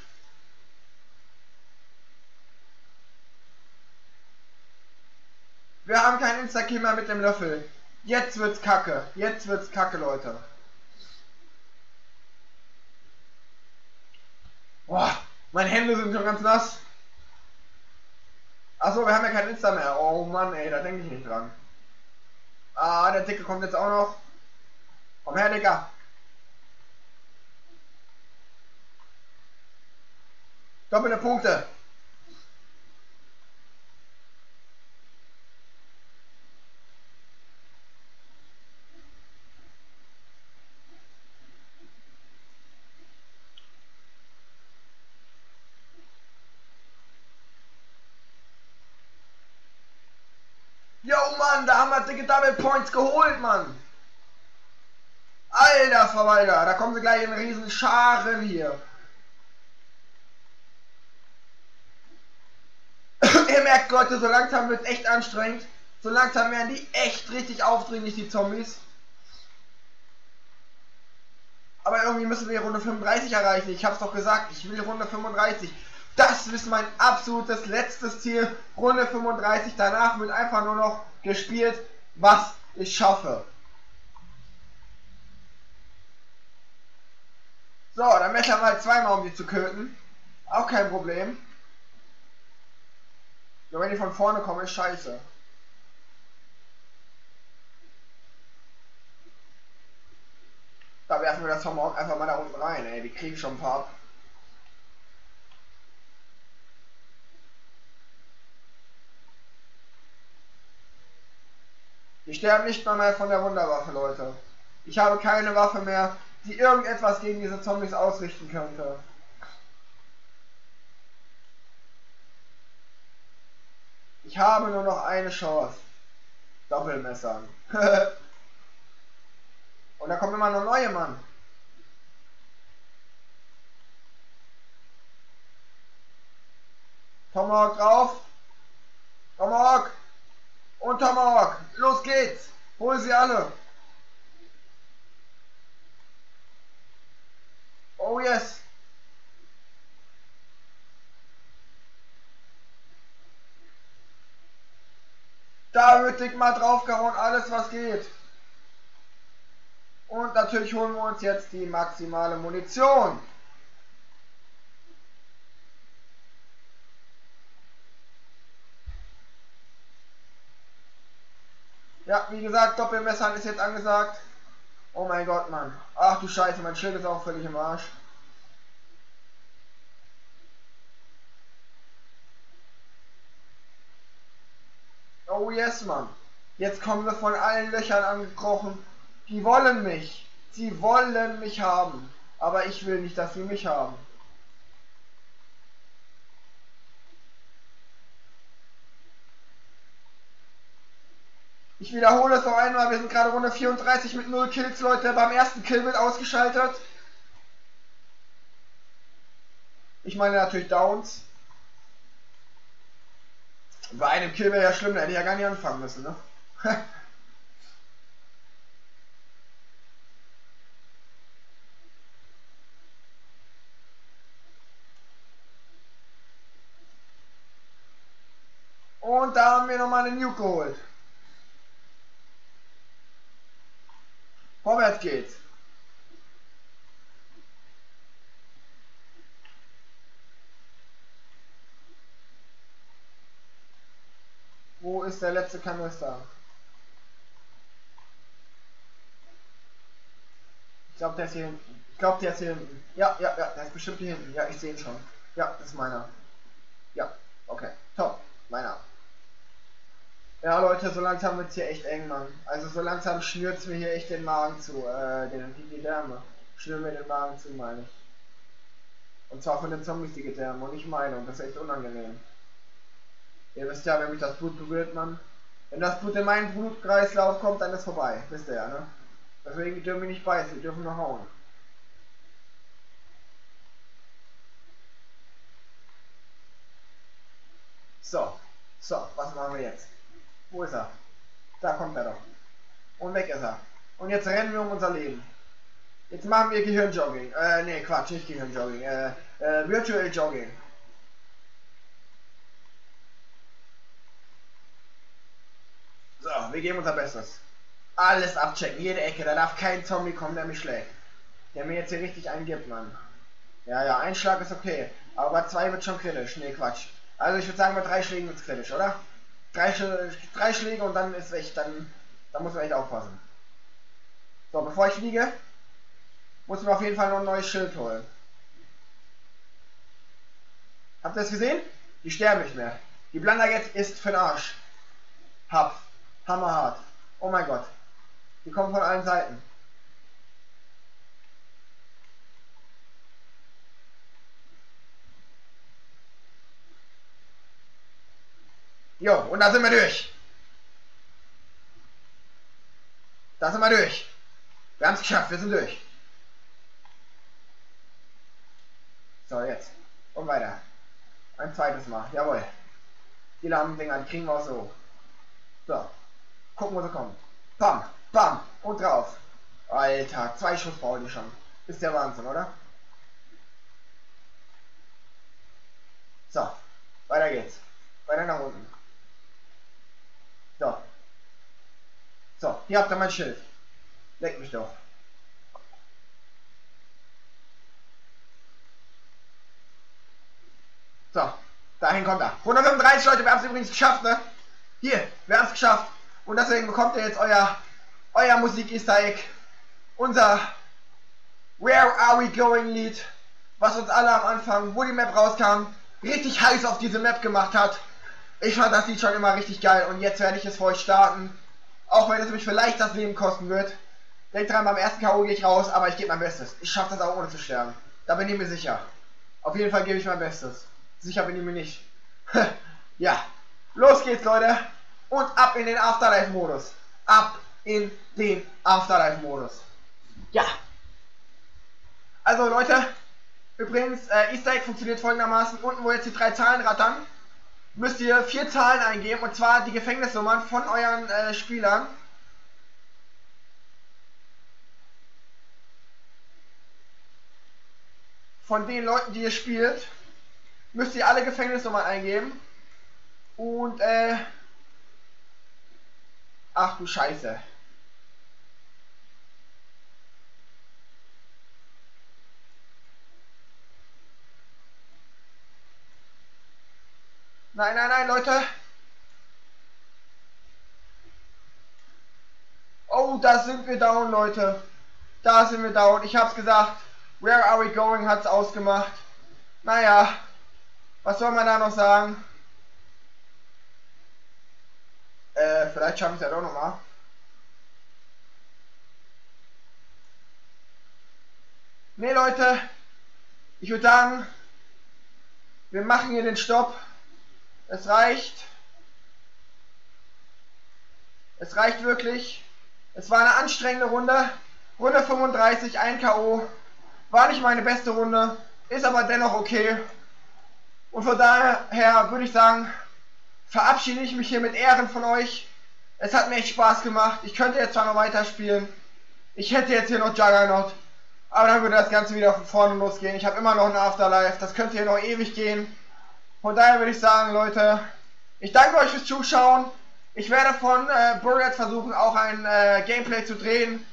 Wir haben keinen Insta-Kill mehr mit dem Löffel. Jetzt wird's kacke. Jetzt wird's kacke, Leute. Boah, meine Hände sind schon ganz nass. Achso, wir haben ja kein Insta mehr. Oh Mann, ey, da denke ich nicht dran. Ah, der Dicke kommt jetzt auch noch. Komm her, Digga. Doppelte Punkte. Yo, Dicke Double Points geholt, Mann. Alter Verwalter, da kommen sie gleich in riesen Scharen hier. Ihr merkt, Leute, so langsam wird es echt anstrengend. So langsam werden die echt richtig aufdringlich, die Zombies. Aber irgendwie müssen wir Runde 35 erreichen. Ich hab's doch gesagt, ich will Runde 35. Das ist mein absolutes letztes Ziel. Runde 35. Danach wird einfach nur noch gespielt, was ich schaffe. So, dann meckern wir halt zweimal, um die zu töten. Auch kein Problem. Nur wenn die von vorne kommen, ist scheiße. Da werfen wir das Tomahawk einfach mal da unten rein, ey. Die kriegen schon ein paar. Die sterben nicht mal mehr von der Wunderwaffe, Leute. Ich habe keine Waffe mehr, die irgendetwas gegen diese Zombies ausrichten könnte. Ich habe nur noch eine Chance. Doppelmessern. Und da kommen immer noch neue, Mann. Tomahawk drauf. Tomahawk. Und Tomahawk, los geht's! Hol sie alle! Oh yes! Da wird dick mal draufgehauen, alles was geht. Und natürlich holen wir uns jetzt die maximale Munition. Ja, wie gesagt, Doppelmessern ist jetzt angesagt. Oh mein Gott, Mann. Ach du Scheiße, mein Schild ist auch völlig im Arsch. yes, Mann. Jetzt kommen wir von allen Löchern angekrochen. Die wollen mich. Sie wollen mich haben. Aber ich will nicht, dass sie mich haben. Ich wiederhole es noch einmal, wir sind gerade Runde 34 mit 0 Kills, Leute. Beim ersten Kill wird ausgeschaltet. Ich meine natürlich Downs. Bei einem Kill wäre ja schlimm, da hätte ich ja gar nicht anfangen müssen, ne? Und da haben wir nochmal eine Nuke geholt. Vorwärts geht's. Wo ist der letzte Kanister? Ich glaube, der ist hier hinten. Ich glaube, der ist hier hinten. Ja, ja, ja, der ist bestimmt hier hinten. Ja, ich sehe ihn schon. Ja, das ist meiner. Ja, okay. Top. Meiner. Ja, Leute, so langsam wird es hier echt eng, Mann. Also so langsam schnürt es mir hier echt den Magen zu. Äh, den, die, die Därme. Schnürt mir den Magen zu, meine ich. Und zwar von den Zombies die Gedärme und nicht meine. Und das ist echt unangenehm. Ihr wisst ja, wenn mich das Blut berührt, Mann. Wenn das Blut in meinen Blutkreislauf kommt, dann ist vorbei. Wisst ihr ja, ne? Deswegen dürfen wir nicht beißen, wir dürfen nur hauen. So, so, was machen wir jetzt? Wo ist er? Da kommt er doch. Und weg ist er. Und jetzt rennen wir um unser Leben. Jetzt machen wir Gehirnjogging. Äh, nee, Quatsch, nicht Gehirnjogging. Äh, äh, Virtual Jogging. So, wir geben unser Bestes. Alles abchecken, jede Ecke. Da darf kein Zombie kommen, der mich schlägt. Der mir jetzt hier richtig eingibt, Mann. Ja, ja, ein Schlag ist okay. Aber zwei wird schon kritisch. Nee, Quatsch. Also ich würde sagen, bei drei Schlägen wird es kritisch, oder? Drei, drei Schläge und dann ist echt, dann, dann muss man echt aufpassen. So, bevor ich fliege, muss mir auf jeden Fall noch ein neues Schild holen. Habt ihr das gesehen? Die sterben nicht mehr. Die Blunderget ist für den Arsch. Hab. Hammerhart. Oh mein Gott. Die kommen von allen Seiten. Jo, und da sind wir durch. Da sind wir durch. Wir haben es geschafft, wir sind durch. So, jetzt. Und weiter. Ein zweites Mal. Jawohl. Die lahmen Dinger, die kriegen wir auch so. So. Gucken, wo sie kommen. Bam, bam und drauf. Alter, zwei Schuss brauchen die schon. Ist der Wahnsinn, oder? So, weiter geht's. Weiter nach unten. So. So, hier habt ihr mein Schild. Leck mich doch. So, dahin kommt er. 135 Leute, wir haben es übrigens geschafft, ne? Hier, wir haben es geschafft. Und deswegen bekommt ihr jetzt euer, euer Musik-Easter Egg. Unser Where Are We Going Lied, was uns alle am Anfang, wo die Map rauskam, richtig heiß auf diese Map gemacht hat. Ich fand das Lied schon immer richtig geil und jetzt werde ich es für euch starten. Auch wenn es mich vielleicht das Leben kosten wird. Denkt dran, beim ersten K.O. gehe ich raus, aber ich gebe mein Bestes. Ich schaffe das auch ohne zu sterben. Da bin ich mir sicher. Auf jeden Fall gebe ich mein Bestes. Sicher bin ich mir nicht. ja, los geht's, Leute. Und ab in den Afterlife-Modus. Ab in den Afterlife-Modus. Ja. Also, Leute, übrigens, äh, Easter Egg funktioniert folgendermaßen. Unten, wo jetzt die drei Zahlen rattern, müsst ihr vier Zahlen eingeben, und zwar die Gefängnisnummern von euren äh, Spielern. Von den Leuten, die ihr spielt, müsst ihr alle Gefängnisnummern eingeben. Und, äh, ach du Scheiße. Nein, nein, nein, Leute. Oh, da sind wir down, Leute. Da sind wir down. Ich hab's gesagt. Where are we going hat's ausgemacht. Naja. Was soll man da noch sagen? Äh. vielleicht schaffe ich es ja doch nochmal. Ne Leute, ich würde sagen, wir machen hier den Stopp. Es reicht. Es reicht wirklich. Es war eine anstrengende Runde. Runde 35, 1 K.O. War nicht meine beste Runde, ist aber dennoch okay. Und von daher würde ich sagen, verabschiede ich mich hier mit Ehren von euch. Es hat mir echt Spaß gemacht. Ich könnte jetzt zwar noch weiterspielen. Ich hätte jetzt hier noch Juggernaut. Aber dann würde das Ganze wieder von vorne losgehen. Ich habe immer noch ein Afterlife. Das könnte hier noch ewig gehen. Von daher würde ich sagen, Leute, ich danke euch fürs Zuschauen. Ich werde von äh, Buried versuchen, auch ein äh, Gameplay zu drehen.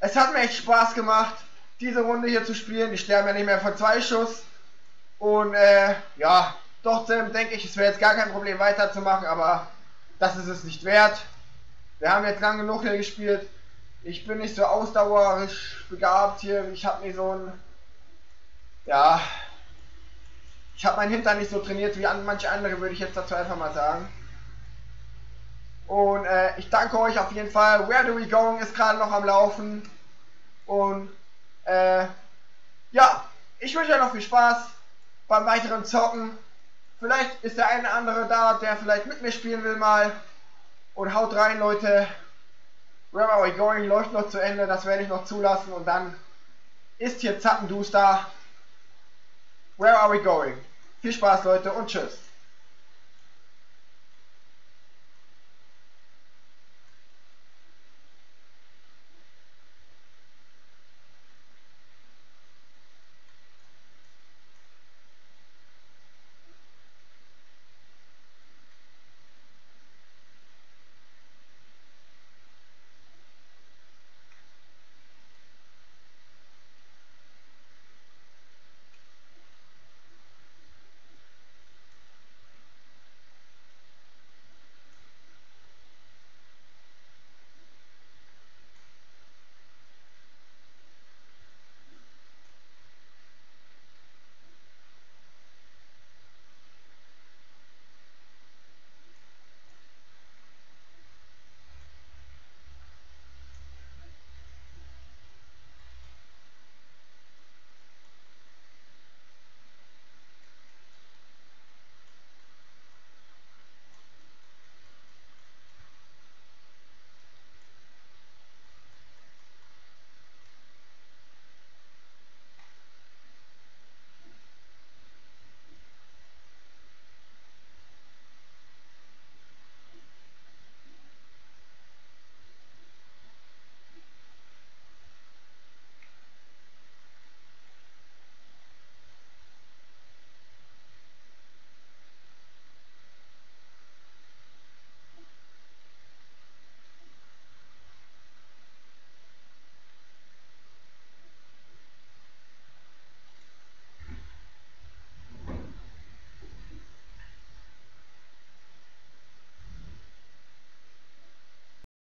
Es hat mir echt Spaß gemacht, diese Runde hier zu spielen. Ich sterbe ja nicht mehr von zwei Schuss. Und äh, ja, trotzdem denke ich, es wäre jetzt gar kein Problem weiterzumachen, aber das ist es nicht wert. Wir haben jetzt lang genug hier gespielt. Ich bin nicht so ausdauerisch begabt hier. Ich habe nicht so ein. Ja. Ich habe meinen Hintern nicht so trainiert wie an manche andere, würde ich jetzt dazu einfach mal sagen. Und äh, ich danke euch auf jeden Fall. Where Do We Going ist gerade noch am Laufen. Und äh, ja, ich wünsche euch noch viel Spaß beim weiteren Zocken. Vielleicht ist der eine oder andere da, der vielleicht mit mir spielen will mal. Und haut rein, Leute. Where Are We Going läuft noch zu Ende, das werde ich noch zulassen und dann ist hier Zappenduster. Where Are We Going? Viel Spaß, Leute, und tschüss.